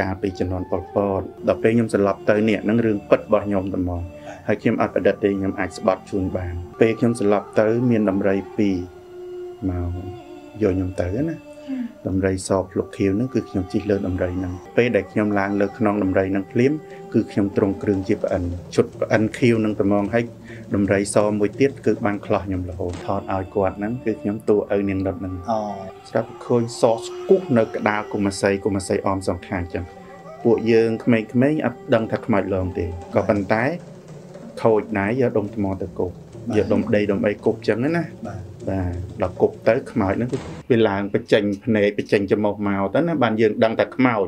កាលពីជំនាន់ប៉ុលពតដល់ពេលខ្ញុំត្រឡប់ទៅនេះនឹងរឿងពិតរបស់ខ្ញុំតែមកហើយខ្ញុំអត់ប្រឌិតទេខ្ញុំអាចស្បត់ជូនបាន ពេលខ្ញុំត្រឡប់ទៅ មានដំរី2មកយកខ្ញុំទៅណា ដំរីសភ្លុកខៀវហ្នឹងគឺខ្ញុំជិះលើដំរីហ្នឹងពេលដែលខ្ញុំឡើងលើខ្នងដំរីហ្នឹងភ្លាមគឺខ្ញុំទ្រង់គ្រឿងជាប្អិនជុតប្អិនខៀវហ្នឹងត្មងហើយដំរីសមួយទៀតគឺបានខ្លោះខ្ញុំរហូតថតឲ្យគាត់ហ្នឹងគឺខ្ញុំតួឪនាងដុតហ្នឹងអូស្រាប់ឃើញសស្គុះនៅក្តារគុំស័យគុំស័យអមសងខាងចឹងពួកយើងក្មេងៗអត់ដឹងថាខ្មោចលងទេក៏ប៉ុន្តែខូចដែរយកដុំថ្មទៅគប់យកដុំដីដុំអីគប់ចឹងណាបាទ បាទដល់គប់ទៅខ្មោចហ្នឹងគឺវាឡើងបញ្ចេញភ្នែកបញ្ចេញច្រមុះមកទៅណាបានយើងដឹងតែខ្មោច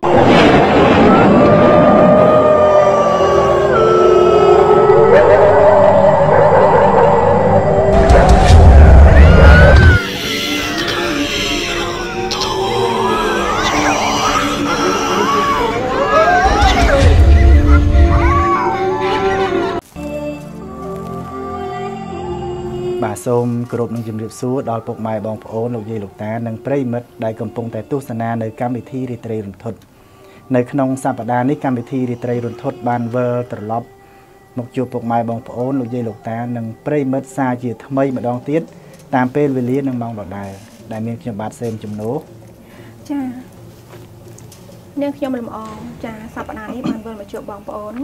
សូមគោរពនឹងជំរាបសួរដល់ពុកម៉ែបងប្អូនលោកយាយលោកតានិងប្រិយមិត្តដែលកំពុងតែទស្សនានៅកម្មវិធីរាត្រីរន្ធត់នៅក្នុងសប្តាហ៍នេះកម្មវិធីរាត្រីរន្ធត់បានវិលត្រឡប់មកជួបពុកម៉ែបងប្អូនលោកយាយលោកតានិងប្រិយមិត្តសាជាថ្មីម្ដងទៀតតាមពេលវេលានិងម៉ោងដដែលដែលមានខ្ញុំបាទសេមចំណូចានាងខ្ញុំលំអងចាសប្តាហ៍នេះបានវិលមកជួបបងប្អូន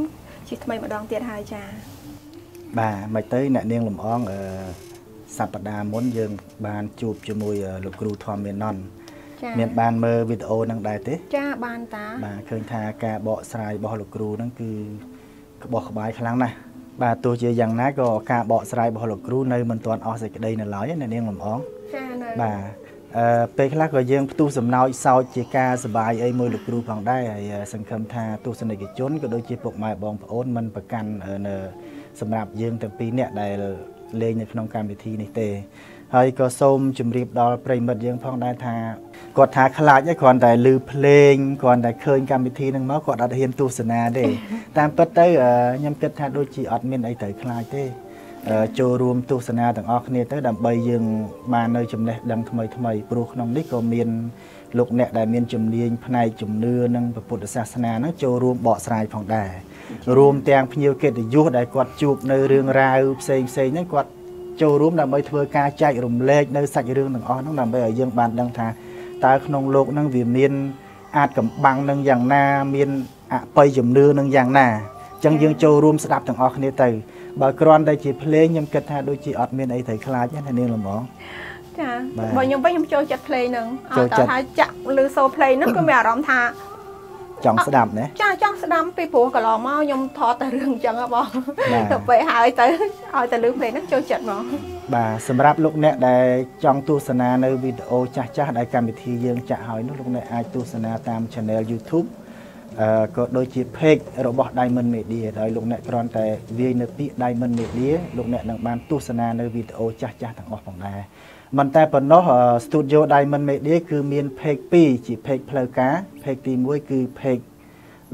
ជាថ្មីម្ដងទៀតហើយចាបាទមិនទៅអ្នកនាងលំអងអឺ សប្តាហ៍មុនយើង បានជួបជាមួយលោកគ្រូធម្មមាននន់មានបានមើលវីដេអូហ្នឹងដែរទេ ចាបានតាបាទឃើញថាការបកស្រាយរបស់លោកគ្រូហ្នឹងគឺក្បោះក្បាយខ្លាំងណាស់បាទទោះជាយ៉ាងណាក៏ការបកស្រាយរបស់លោកគ្រូនៅមិនទាន់អស់សេចក្តីនៅឡើយណានាងលំអងចានៅបាទអឺពេលខ្លះក៏យើងផ្ទុះសំណោចសោចជាការសបាយអីមួយលោកគ្រូផងដែរហើយសង្ឃឹមថាទស្សនិកជនក៏ដូចជាពុកម៉ែបងប្អូនមិនប្រកាន់នៅសម្រាប់យើងទាំងពីរនាក់ដែល លេងនៅក្នុងកម្មវិធីនេះទេហើយក៏សូមជម្រាបដល់ប្រិមិត្តយើងផងដែរថាគាត់ថាខ្លាចឯងគ្រាន់តែឮភ្លេងគ្រាន់តែឃើញកម្មវិធីហ្នឹងមកគាត់អត់ហ៊ានទស្សនាទេតាមពិតទៅខ្ញុំគិតថាដូចជាអត់មានអីត្រូវខ្លាចទេចូលរួមទស្សនាទាំងអស់គ្នាទៅដើម្បីយើងបាននៅចំណេះដឹងថ្មីថ្មីព្រោះក្នុងនេះក៏មាន លោកអ្នកដែលមានជំនាញផ្នែកជំនឿនិងពុទ្ធសាសនាហ្នឹងចូលរួមបកស្រាយផងដែររួមទាំងភ្ញៀវកិត្តិយសដែលគាត់ជួបនៅរឿងរ៉ាវផ្សេងផ្សេងហ្នឹងគាត់ចូលរួមដើម្បីធ្វើការចែករំលែកនៅសាច់រឿងទាំងអស់ហ្នឹងដើម្បីឲ្យយើងបានដឹងថាតើក្នុងលោកហ្នឹងវាមានអាចកំបាំងនឹងយ៉ាងណាមានអបិយជំនឿនឹងយ៉ាងណាអញ្ចឹងយើងចូលរួមស្ដាប់ទាំងអស់គ្នាទៅបើគ្រាន់តែជាភ្លេងខ្ញុំគិតថាដូចជាអត់មានអីត្រូវខ្លាចណានាងល្មង ចាបើខ្ញុំវិញខ្ញុំចូលចិត្តភ្លេងហ្នឹងអត់ថាចាក់ឬសូភ្លេងហ្នឹងគឺមានអារម្មណ៍ថាចង់ស្ដាប់ណាចាចង់ស្ដាប់ពីព្រោះកន្លងមកខ្ញុំថតតែរឿងអញ្ចឹងហ៎បងទៅពេលហើយទៅឲ្យតែលើភ្លេងហ្នឹងចូលចិត្តហ្មងបាទសម្រាប់លោកអ្នកដែលចង់ទស្សនានៅវីដេអូចាស់ចាស់ដែលកម្មវិធីយើងចាក់ហើយនោះលោកអ្នកអាចទស្សនាតាម Channel YouTube អឺក៏ដូចជា page របស់ Diamond Media ដោយលោកអ្នកគ្រាន់តែវាយនៅពាក្យ Diamond Media លោកអ្នកនឹងបានទស្សនានៅវីដេអូចាស់ចាស់ទាំងអស់ផងដែរ មិនតែប៉ុណ្ណោះ Studio Diamond Media គឺមាន page 2ជា page ផ្លូវការ page ទី1គឺ page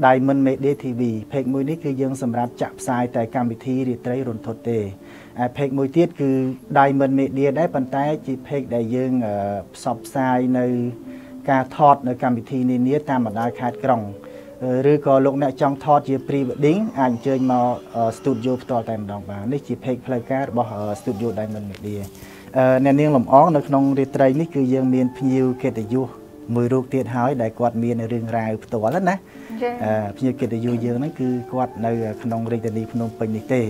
Diamond Media TV page មួយនេះគឺយើងសម្រាប់ចាក់ផ្សាយតែកម្មវិធីរាត្រីរន្ធត់ទេហើយ page មួយទៀតគឺ Diamond Media ដែរប៉ុន្តែជា page ដែលយើងផ្សព្វផ្សាយនៅការថតនៅកម្មវិធីនានាតាមបណ្ដាខេត្តក្រុងឬក៏លោកអ្នកចង់ថតជា pre wedding អាចអញ្ជើញមក studio ផ្ទាល់តែម្ដងបាននេះជា page ផ្លូវការរបស់ studio Diamond Media អ្នកនាងលំអងនៅក្នុងរាត្រីនេះគឺយើងមានភ្ញៀវកិត្តិយសមួយរូបទៀតហើយដែលគាត់មានរឿងរ៉ាវផ្ទាល់ណាភ្ញៀវកិត្តិយសយើងហ្នឹងគឺគាត់នៅក្នុងរាជធានីភ្នំពេញនេះទេ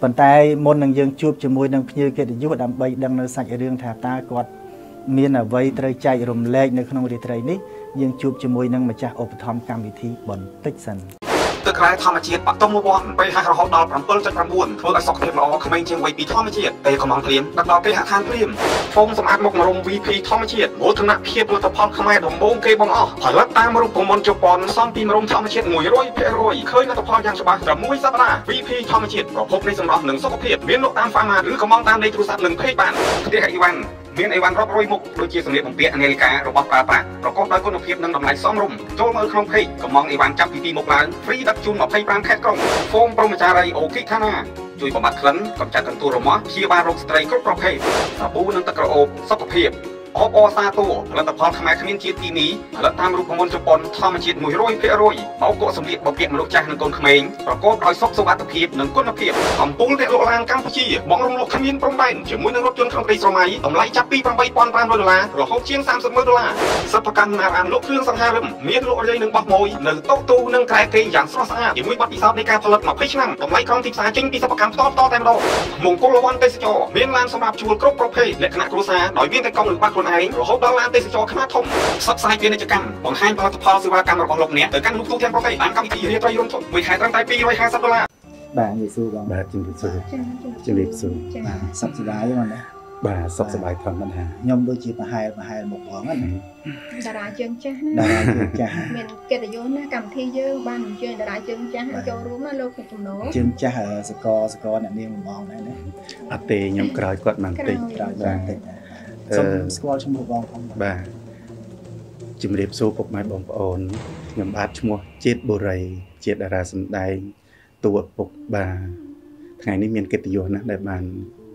ប៉ុន្តែមុននឹងយើងជួបជាមួយនឹងភ្ញៀវកិត្តិយសដើម្បីដឹងនៅសាច់រឿងថាតើគាត់មានអ្វីត្រូវចែករំលែកនៅក្នុងរាត្រីនេះយើងជួបជាមួយនឹងម្ចាស់ឧបត្ថម្ភកម្មវិធីបន្តិចសិន ទឹករ៉ែធម្មជាតិបតុមវ័ន pH រហូតដល់7.9ធ្វើឲ្យសុខភាពល្អក្មេងជាងវ័យពីធម្មជាតិពេលកំងព្រាមដឹកដល់គេហាក់ឋានព្រាមហ្វូមសម្អាតមុខមរុំ VP ធម្មជាតិមោទនភាពផលិតផលខ្មែរដំបូងគេបំអស់ផលិតតាមរូបមន្តជប៉ុនសំពីមរុំធម្មជាតិ100%ឃើញលទ្ធផលយ៉ាងច្បាស់ត្រឹមមួយសប្តាហ៍ VP ធម្មជាតិប្រភពនៃសម្រស់និងសុខភាពមានលក់តាមហ្វាម៉ាឬកំងតាមលេខទូរស័ព្ទនិង page បានផ្ទះអីវ៉ាន់ មានអីវ៉ាន់រាប់រយមុខដូចជាសម្លៀកបំពាក់នាឡិការបស់ប្រើប្រាស់ប្រកបដោយគុណភាពនិងតម្លៃសមរម្យចូលមើលក្នុង page កំងអីវ៉ាន់ចាប់ពីទីមុខឡើងហ្វ្រីដឹកជូន25ខេត្តក្រុងហ្វូមប្រមចារីអូគីខាណាជួយបំបត្តិក្លិនកម្ចាត់កន្ទួលរមាស់ព្យាបាលរោគស្ត្រីគ្រប់ប្រភេទសាប៊ូនិងទឹកក្រអូបសុខភាព អបអសាទរផលិតផលខ្មែរគ្មានជាតិគីមីផលិតតាមរូបមន្តជប៉ុនធម្មជាតិ100%បោកកសម្លៀកបំពាក់មនុស្សចាស់និងកូនក្មេងប្រកបដោយសុខសុវត្ថិភាពនិងគុណភាពកំពុងតែលក់ឡានកម្ពុជាបងរំលោភគ្មានព្រំដែនជាមួយនឹងរថយន្តក្នុងក្តីស្រមៃតម្លៃចាប់ពី8500ដុល្លាររហូតជាង300,000ដុល្លារសិប្បកម្មណារានលក់គ្រឿងសង្ហារិមមានលក់រាយនឹងបោះម៉ួយនៅតូទូនិងក្រែគេងយ៉ាងស្រស់ស្អាតជាមួយបទពិសោធន៍នៃការផលិត20ឆ្នាំតម្លៃក្រងទីផ្សារចេញពីសិប្បកម្មផ្ទាល់ៗតែម្ដងមង្គលវ័នទេសចរមានឡានសម្រាប់ជួលគ្រប់ប្រភេទលក្ខណៈគ្រួសារដោយមានតែកង់ឬបាក់ខ្លួនឯងរហូតដល់ឡានទេសចរខ្នាតធំផ្សព្វផ្សាយពាណិជ្ជកម្មបង្ហាញផលិតផលសេវាកម្មរបស់លោកអ្នកទៅកាន់លោកទូទាំងប្រទេសតាមកម្មវិធីរាត្រីរំជុំមួយខែត្រឹមតែ250ដុល្លារបាទនិយាយសួរបងបាទជំរាបសួរចាជំរាបសួរចាបាទសុខសប្បាយហ្នឹងណាបាទសុខសប្បាយធម្មតាខ្ញុំដូចជាប្រហែលប្រហែលមកផងណាតារាជើងចាស់តាណារាជើងចាស់មានកិត្តិយសណាកម្មវិធីយើងបានអញ្ជើញតារាជើងចាស់ឲ្យចូលរួមណាលោកចំណូលជើងចាស់អឺសកលសកលអ្នកនាងលំអងដែរណាអត់ទេខ្ញុំក្រោយគាត់បន្តិចក្រោយបានតិចណាអឺ សូមស្គាល់ឈ្មោះបងផងបាទជំរាបសួរពុកម៉ែបងប្អូនខ្ញុំបាទឈ្មោះជាតិបុរីជាតារាសម្ដែងតួឪពុកបាទថ្ងៃនេះមានកិត្តិយសណាស់ដែលបាន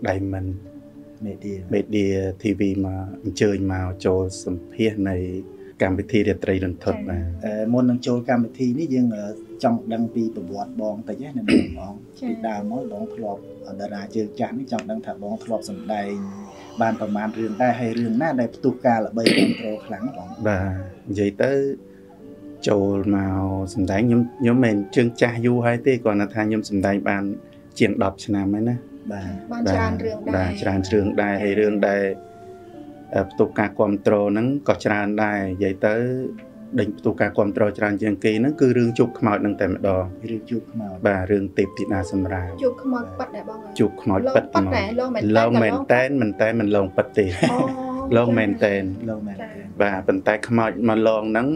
ដៃមិនមេឌៀ Media TV មកអញ្ជើញមកចូលសម្ភាសន៍នៃកម្មវិធីរាត្រីរន្ធត់បាទអឺមុននឹងចូលកម្មវិធីនេះយើងអឺចង់ដឹងពីប្រវត្តិបងតិចណាអ្នកនាងបងពីដើមមកបងធ្លាប់តារាជើងចាស់នេះចង់ដឹងថាបងធ្លាប់សម្ដែង បានប្រមាណរឿងដែរហើយរឿងណាដែលផ្ទុះការល្បីគ្រប់គ្រងខ្លាំងបងបាទនិយាយទៅចូលមកសម្ដែងខ្ញុំខ្ញុំមិនមែនជើងចាស់យូរហើយទេគ្រាន់តែថាខ្ញុំសម្ដែងបានជាង10ឆ្នាំហើយណាបាទបានច្រើនរឿងដែរបាទច្រើនរឿងដែរហើយរឿងដែលអឺផ្ទុកការគ្រប់គ្រងហ្នឹងក៏ច្រើនដែរនិយាយទៅ ដេញផ្ទុកការគ្រប់គ្រងច្រើនជាងគេហ្នឹងគឺរឿងជប់ខ្មោចហ្នឹងតែម្ដងរឿងជួបខ្មោចបាទរឿងទេពធីតាសម្រាប់ជួបខ្មោចប៉ិតដែរបងអើយជប់ខ្មោចលងពិតប៉ិតហ្មងដែរលងមែនឡងមែនតែនមិនតែមិនឡងពិតទេអូឡងមែនតែនលោកមែនទេបាទប៉ុន្តែខ្មោចមកឡងហ្នឹង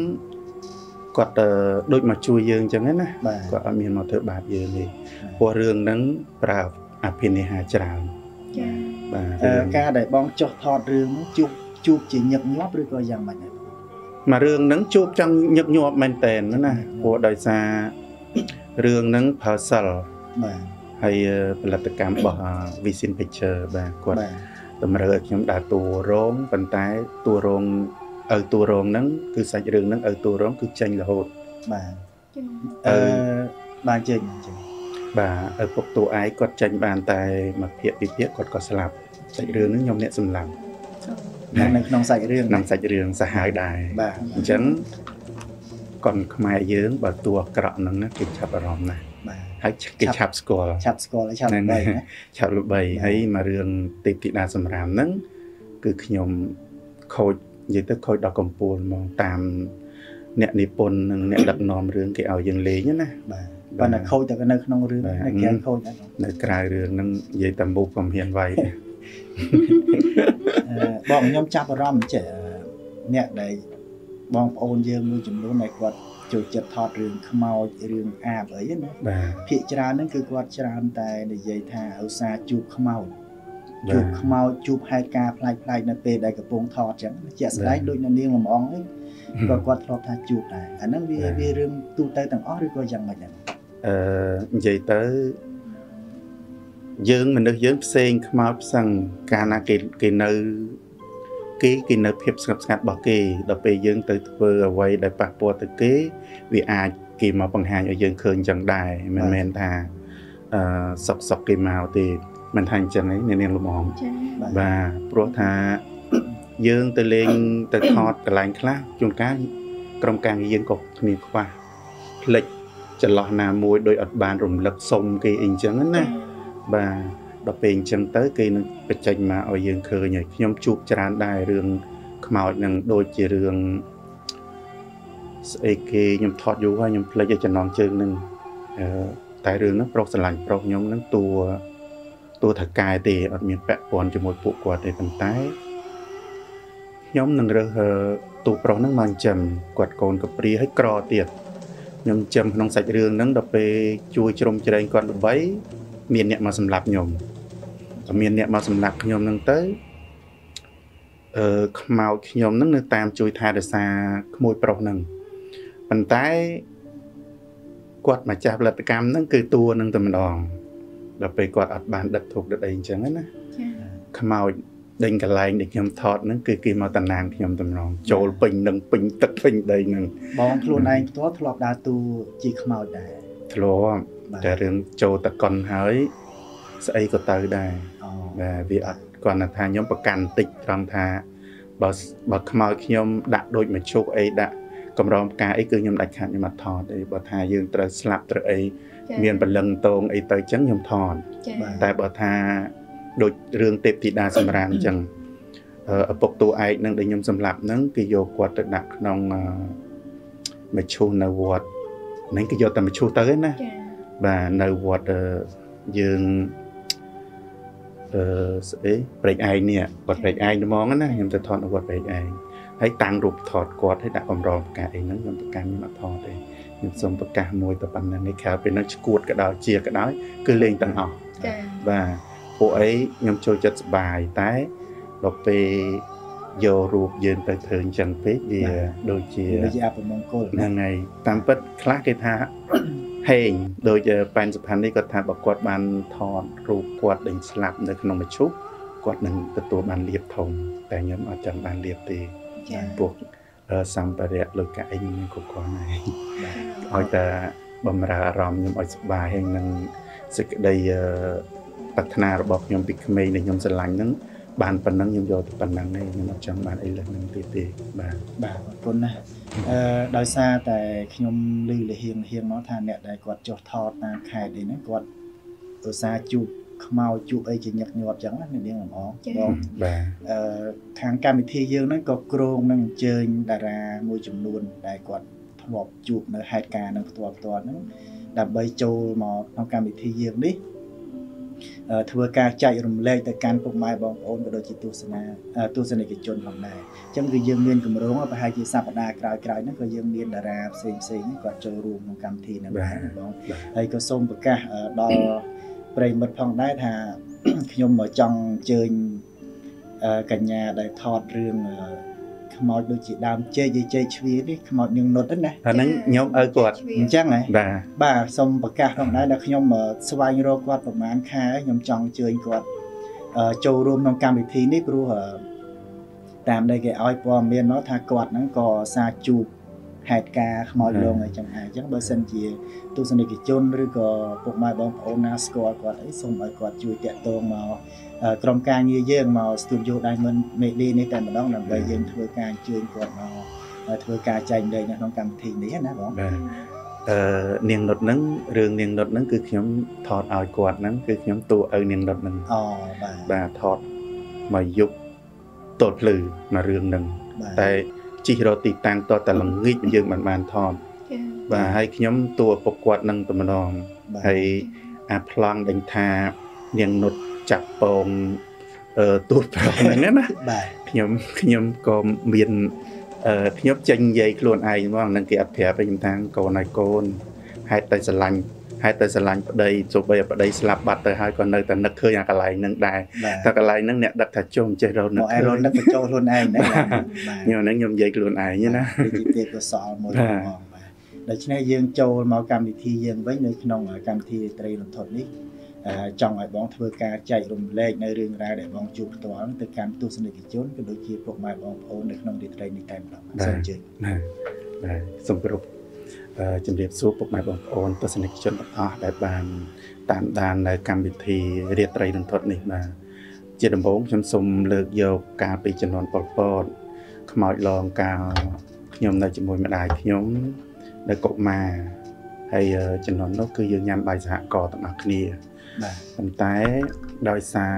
គាត់ទៅដូចមកជួយយើងអញ្ចឹងណាបាទគាត់អត់មានមកធ្វើបាបយើងទេព្រោះរឿងហ្នឹងប្រើអភិនិហាច្រើនចាបាទអឺរឿងការដែលបងចុះថតរឿងនោះជួបជួបជាញឹកញាប់ឬក៏យ៉ាងម៉េចដែរ មករឿងហ្នឹងជួបចង់ញឹកញាប់មែនតែនណាព្រោះដោយសាររឿងហ្នឹងប្រើសិលបាទហើយផលិតកម្មរបស់ Vision Picture បាទគាត់បាទតម្រូវឲ្យខ្ញុំដើរតួរងប៉ុន្តែតួរងឪតួរងហ្នឹងគឺសាច់រឿងហ្នឹងឪតួរងគឺចេញរហូតបាទចាអឺបានចេញចេញបាទឪពុកតួឯងគាត់ចេញបានតែមួយភាគពីរភាគគាត់ក៏ស្លាប់សាច់រឿងហ្នឹងខ្ញុំអ្នកសម្លាប់ នៅនៅក្នុងសាច់រឿងក្នុងសាច់រឿងសាហាវដែរបាទអញ្ចឹងកុនខ្មែរយើងបើតួអាក្រក់ហ្នឹងណាគេចាប់អារម្មណ៍ណាស់បាទហើយគេឆាប់ស្គាល់ឆាប់ស្គាល់ហើយឆាប់ហ្នឹងបីហើយណាឆាប់ល្បីហើយមករឿងទេពធីតាសម្រាមហ្នឹងគឺខ្ញុំខូចនិយាយទៅខូចដល់កំពូលហ្មងតាមអ្នកនិពន្ធនិងអ្នកដឹកនាំរឿងគេឲ្យយើងលេងណាបាទប៉ុន្តែខូចតែនៅក្នុងរឿងបាទនៅក្រៅខូចដែរនៅក្រៅរឿងហ្នឹងនិយាយតែមុខក៏មានវាយអឺ បងខ្ញុំចាប់អារម្មណ៍ចេះអឺអ្នកដែលបងប្អូនយើងមួយចំនួនដែលគាត់ចូលចិត្តថតរឿងខ្មោចរឿងអាបអីណាបាទភាគច្រើនហ្នឹងគឺគាត់ច្រើនតែនិយាយថាឧស្សាហ៍ជួបខ្មោចបាជួបទខ្មោចជួបហេតុការណ៍ប្លែកៗនៅពេលដែលកំពុងថតអញ្ចឹងជាក់ស្ដែងបាទដូចនៅនាងលំអងហ្នឹងក៏គាត់ធ្លាប់ថាជួបដែរអាហ្នឹងវាបាទវារឿងទូទៅទាំងអស់ឬក៏យ៉ាងម៉េចដែរអឺនិយាយទៅ យើងមនុស្សយើងផ្សេងខ្មោចផ្សឹងកាលណាគេគេនៅគេគេនៅភាពស្ងប់ស្ងាត់របស់គេដល់ពេលយើងទៅធ្វើអ្វីដែលប៉ះពាល់ទៅគេវាអាចគេមកបង្ហាញឲ្យយើងឃើញចឹងដែរមិនមែនថាអឺសុកសុកគេមកទេមិនថាអញ្ចឹងទេអ្នកនាងលំអងចាបាទព្រោះថាយើងទៅលេងទៅថតកន្លែងខ្លះជួនកាលក្រុមការងារយើងក៏គ្មានខ្វះផ្លិចចន្លោះណាមួយដោយអត់បានរំលឹកសុំគេអីអញ្ចឹងណា បាទដល់ពេលអញ្ចឹងទៅគេនឹងបញ្ចេញមកឲ្យយើងឃើញហើយខ្ញុំជួបច្រើនដែររឿងខ្មោចនឹងដូចជារឿងស្អីគេខ្ញុំថតយូរហើយខ្ញុំផ្លិចឲ្យចំណងជើងនឹងអឺតែរឿងហ្នឹងប្រុសស្រឡាញ់ប្រុសខ្ញុំហ្នឹងតួតួថកែទេអត់មានពាក់ព័ន្ធជាមួយពួកគាត់ទេប៉ុន្តែខ្ញុំនឹងរើសអឺតួប្រុសហ្នឹងមកចិញ្ចឹមគាត់កូនកព្រាហើយក្រទៀតខ្ញុំចិញ្ចឹមក្នុងសាច់រឿងហ្នឹងដល់ពេលជួយជ្រោមជ្រែងគាត់ល្បី មានអ្នកមកសម្លាប់ខ្ញុំក៏មានអ្នកមកសម្លាប់ខ្ញុំហ្នឹងទៅអឺខ្មោចខ្ញុំហ្នឹងនៅតាមជួយថែរក្សាក្មួយប្រុសហ្នឹងប៉ុន្តែគាត់ម្ចាស់ផលិតកម្មហ្នឹងគឺតួហ្នឹងតែម្ដងដល់ពេលគាត់អត់បានដិតធុកដិតអីអញ្ចឹងណាចាខ្មោចដេញកន្លែងដែលខ្ញុំថតហ្នឹងគឺគេមកតំណាងខ្ញុំតម្រងចូលពេញនឹងពេញទឹកពេញដីហ្នឹងបងខ្លួនឯងផ្ទាល់ធ្លាប់ដើរតួជាខ្មោចដែរធ្លាប់បាទ តែរឿងចូលតកុនហើយស្អីក៏ទៅដែរអូបាទវាអត់គាត់ថាខ្ញុំប្រកាន់តិចត្រង់ថាបើបើខ្មោចខ្ញុំដាក់ដូចមជុកអីដាក់កម្រងផ្កាអីគឺខ្ញុំដាច់ខាតខ្ញុំអត់ថតទេបើថាយើងត្រូវស្លាប់ត្រូវអីចាមានបលឹងតងអីទៅអញ្ចឹងខ្ញុំថតចាបាទតែបើថាដូចរឿងទេពធីតាសម្រាមអញ្ចឹងអឺឪពុកតួឯកនឹងដែលខ្ញុំសម្លាប់ហ្នឹងគេយកគាត់ទៅដាក់ក្នុងអឺមឈូសនៅវត្តហ្នឹងគេយកតែមឈូសទៅឯណាចា បាទនៅវត្តអឺយើងអឺស្អីព្រែកឯងនេះវត្តព្រែកឯងហ្មងណាខ្ញុំទៅថតនៅវត្តព្រែកឯងហើយតាំងរូបថតគាត់ឲ្យដាក់បំរងផ្កាអីហ្នឹងខ្ញុំប្រកាន់ខ្ញុំអត់ថតទេខ្ញុំសូមប្រកាសមួយតែប៉ុណ្្នឹងឯក្រៅពីហ្នឹងឈួតក៏ដោយជាក៏ដោយគឺលេងទាំងអស់ចាបាទពួកអីខ្ញុំចូលចិត្តសប្បាយតែដល់ពេលយករូបយើងទៅធ្វើអញ្ចឹងពេកវាដូចជាវាជាអពមង្គលហ្នឹងហើយតាមពិតខ្លះគេថា ហេងដូចប៉ែនសុផាន់នេះគាត់ថាបើគាត់បានថតរូបគាត់ដេញស្លាប់នៅក្នុងមជ្ឈុគាត់នឹងទទួលបានលៀបធំតែខ្ញុំអត់ចង់បានលៀបទេចាពួកអឺសម្ភារៈលុយកាក់អីខ្ញុំគ្រប់គ្រាន់ហើយបាទឲ្យតែបំរើអារម្មណ៍ខ្ញុំឲ្យសប្បាយហើយនឹងសេចក្តីអឺប្រាថ្នារបស់ខ្ញុំពីក្មេងដែលខ្ញុំស្រឡាញ់ហ្នឹងបានប៉ុណ្ណឹងខ្ញុំយកទៅប៉ុណ្ណឹងទេខ្ញុំអត់ចង់បានអីលើសហ្នឹងទៀតទេបាទបាទអរគុណណាស់ អឺដោយសារតែខ្ញុំឮលហៀងលហៀងមកថាអ្នកដែលគាត់ចុះថតតាមខេត្តអីហ្នឹងគាត់ឧស្សាហ៍ជួបខ្មោចជួបអីជាញឹកញាប់ចឹងណាអ្នកនាងលំអងចា៎បងបាទអឺខាងកម្មវិធីយើងហ្នឹងក៏គ្រោងនឹងអញ្ជើញតារាមួយចំនួនដែលគាត់ធ្លាប់ជួបនៅហេតុការណ៍នឹងផ្ទាល់ផ្ទាល់ហ្នឹងដើម្បីចូលមកក្នុងកម្មវិធីយើងនេះអឺ ធ្វើការចែករំលែកទៅកាន់ពុកម៉ែបងប្អូនក៏ដូចជាទស្សនាអឺទស្សនិកជនផងដែរអញ្ចឹងគឺយើងមានកម្រងប្រហែលជាសប្តាហ៍ក្រោយៗហ្នឹងក៏យើងមានតារាផ្សេងផ្សេងៗហ្នឹងគាត់ចូលរួមក្នុងកម្មវិធីហ្នឹងដែរណាបងបាទហើយក៏សូមប្រកាសអឺដល់ប្រិយមិត្តផងដែរថាខ្ញុំមកចង់អញ្ជើញអឺកញ្ញាដែលថតរឿងអឺ ខ្មោចដូចជាដើមចេកយាយចេកជ្វានេះខ្មោចនឹងនុតហ្នឹងណាអាហ្នឹងខ្ញុំឲ្យគាត់អញ្ចឹងហ៎បាទបាទសូមប្រកាសផងដែរដែលខ្ញុំអឺស្វែងរកគាត់ប្រហែលខែហើយខ្ញុំចង់អញ្ជើញគាត់អឺចូលរួមក្នុងកម្មវិធីនេះព្រោះអឺតាមដែលគេឲ្យព័ត៌មានមកថាគាត់ហ្នឹងក៏សារជួបហេតុការណ៍ខ្មោចលងអីចឹងដែរអញ្ចឹងបើសិនជាទស្សនិកជនឬក៏ពុកម៉ែបងប្អូនណាស្គាល់គាត់អីសូមឲ្យគាត់ជួយតាក់ទងមកអឺ ក្រុមការងារយើងមក Studio Diamond Media នេះតែម្ដងដើម្បីយើងធ្វើការអញ្ជើញគាត់មកហើយធ្វើការចែកម្លែកនៅក្នុងកម្មវិធីនេះណាបងបាទអឺនាងនុតហ្នឹងរឿងនាងនុតហ្នឹងគឺខ្ញុំថតឲ្យគាត់ហ្នឹងគឺខ្ញុំតួឲ្យនាងនុតហ្នឹងអូបាទបាទថតមកយប់តលភ្លឺមករឿងហ្នឹងបាទតែជីករកទីតាំងតតែល្ងាចយើងមិនបានថតចាបាទហើយខ្ញុំតួឪពុកគាត់នឹងតំណងបាទហើយអាប្លង់ដេញថានាងនុត ចាប់ពងអឺទូតប្រងហ្នឹងណាបាទខ្ញុំខ្ញុំក៏មានអឺខ្ញុំចេញនិយាយខ្លួនឯងហ្មងនឹងគេអត់ប្រាប់ទេខ្ញុំថាកូនឲ្យកូនហេតុតែស្រឡាញ់ហេតុតែស្រឡាញ់ប្តីទោះបីប្តីស្លាប់បាត់ទៅហើយក៏នៅតែនឹកឃើញអាកន្លែងហ្នឹងដែរបាទតែកន្លែងហ្នឹងអ្នកដឹកថាជុំចេះរត់នឹមកកអែឃើរញនឹកបញ្ចូលខ្លួនឯងហ្នឹងបាទខ្ញុំហ្នឹងខ្ញុំនិយាយខ្លួនឯងណាវិជាទេពកោសលមួយបាទផងបាទដូច្នេះយើងចូលមកកម្មវិធីយើងវិញនៅក្នុងកម្មវិធីត្រីរន្ធត់នេះអឺ ចង់ឲ្យបងធ្វើការចែករំលែកនៅរឿងរ៉ាវដែលបងជួបផ្ទាល់ទៅកាន់ទស្សនិកជនក៏ដូចជាពុកម៉ែបងប្អូននៅក្នុងរាត្រីនេះតែម្ដងសូមអញ្ជើញណាបាទសូមគោរពអឺជំរាបសួរពុកម៉ែបងប្អូនទស្សនិកជនទាំងអស់ដែលបានតាមដាននៅកម្មវិធីរាត្រីរន្ធត់នេះបាទជាដំបូងខ្ញុំសូមលើកយកការពីចំនួនប៉ុលពតខ្មោចឡងកាលខ្ញុំនៅជាមួយម្ដាយខ្ញុំនៅកុមារហើយអឺចំនួននោះគឺយើងញ៉ាំបាយសហករណ៍ទាំងអស់គ្នា បាទប៉ុន្តែដោយសារ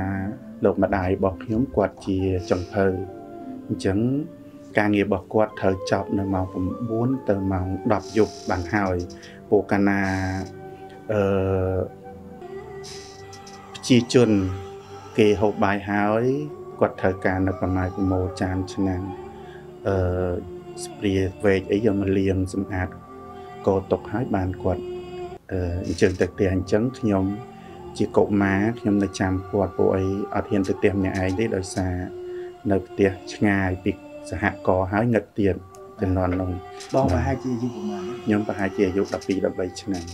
លោកម្ដាយរបស់ខ្ញុំគាត់ជាចុងភៅអញ្ចឹងការងាររបស់គាត់ត្រូវចប់នៅម៉ោង9ទៅម៉ោង10យប់បានហើយពួកកាលណាអឺប្រជាជនគេហូបបាយហើយគាត់ត្រូវការនៅប្រមាណប្រមូលចានឆ្នាំងអឺស្ព្រាវែកអីយកមកលាងសម្អាតកោតុកហើយបានគាត់អឺអញ្ចឹងទៅផ្ទះអញ្ចឹងខ្ញុំ ជាកុមារខ្ញុំនៅចាំគាត់ពួកអីអត់ហ៊ានទៅផ្ទះម្នាក់ឯងទេដោយសារនៅផ្ទះឆ្ងាយពីសហគមន៍ហើយងឹតទៀតចំនួននោះបងប្រហែលជាអាយុប្រហែលណាខ្ញុំប្រហែលជាអាយុ12 13ឆ្នាំ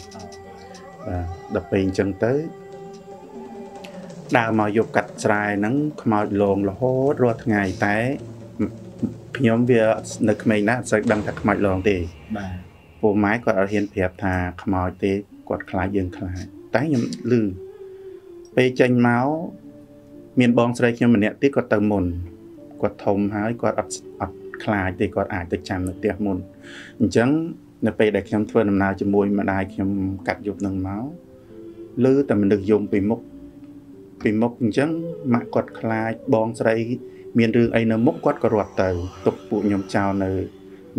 អូបាទដល់ពេលអញ្ចឹងទៅដើរមកយកកាត់ស្រែហ្នឹងខ្មោចលងរហូតរាល់ថ្ងៃតែខ្ញុំវានៅក្មេងណាស់អត់សូវដឹងថាខ្មោចលងទេបាទពូម៉ែគាត់អត់ហ៊ានប្រាប់ថាខ្មោចទេគាត់ខ្លាចយើងខ្លាចតែខ្ញុំឮ ពេលចេញមកមានបងស្រីខ្ញុំម្នាក់ទៀតគាត់ទៅមុនគាត់ធំហើយគាត់អត់អត់ខ្លាចទេគាត់អាចទៅចាំនៅផ្ទះមុនអញ្ចឹងនៅពេលដែលខ្ញុំធ្វើដំណើរជាមួយម្ដាយខ្ញុំកាត់យប់នឹងមកឮតែមនុស្សយំពីមុខពីមុខអញ្ចឹងម៉ាក់គាត់ខ្លាចបងស្រី មានរឿងអីនៅមុខគាត់ក៏រត់ទៅទុកពួកខ្ញុំចោលនៅ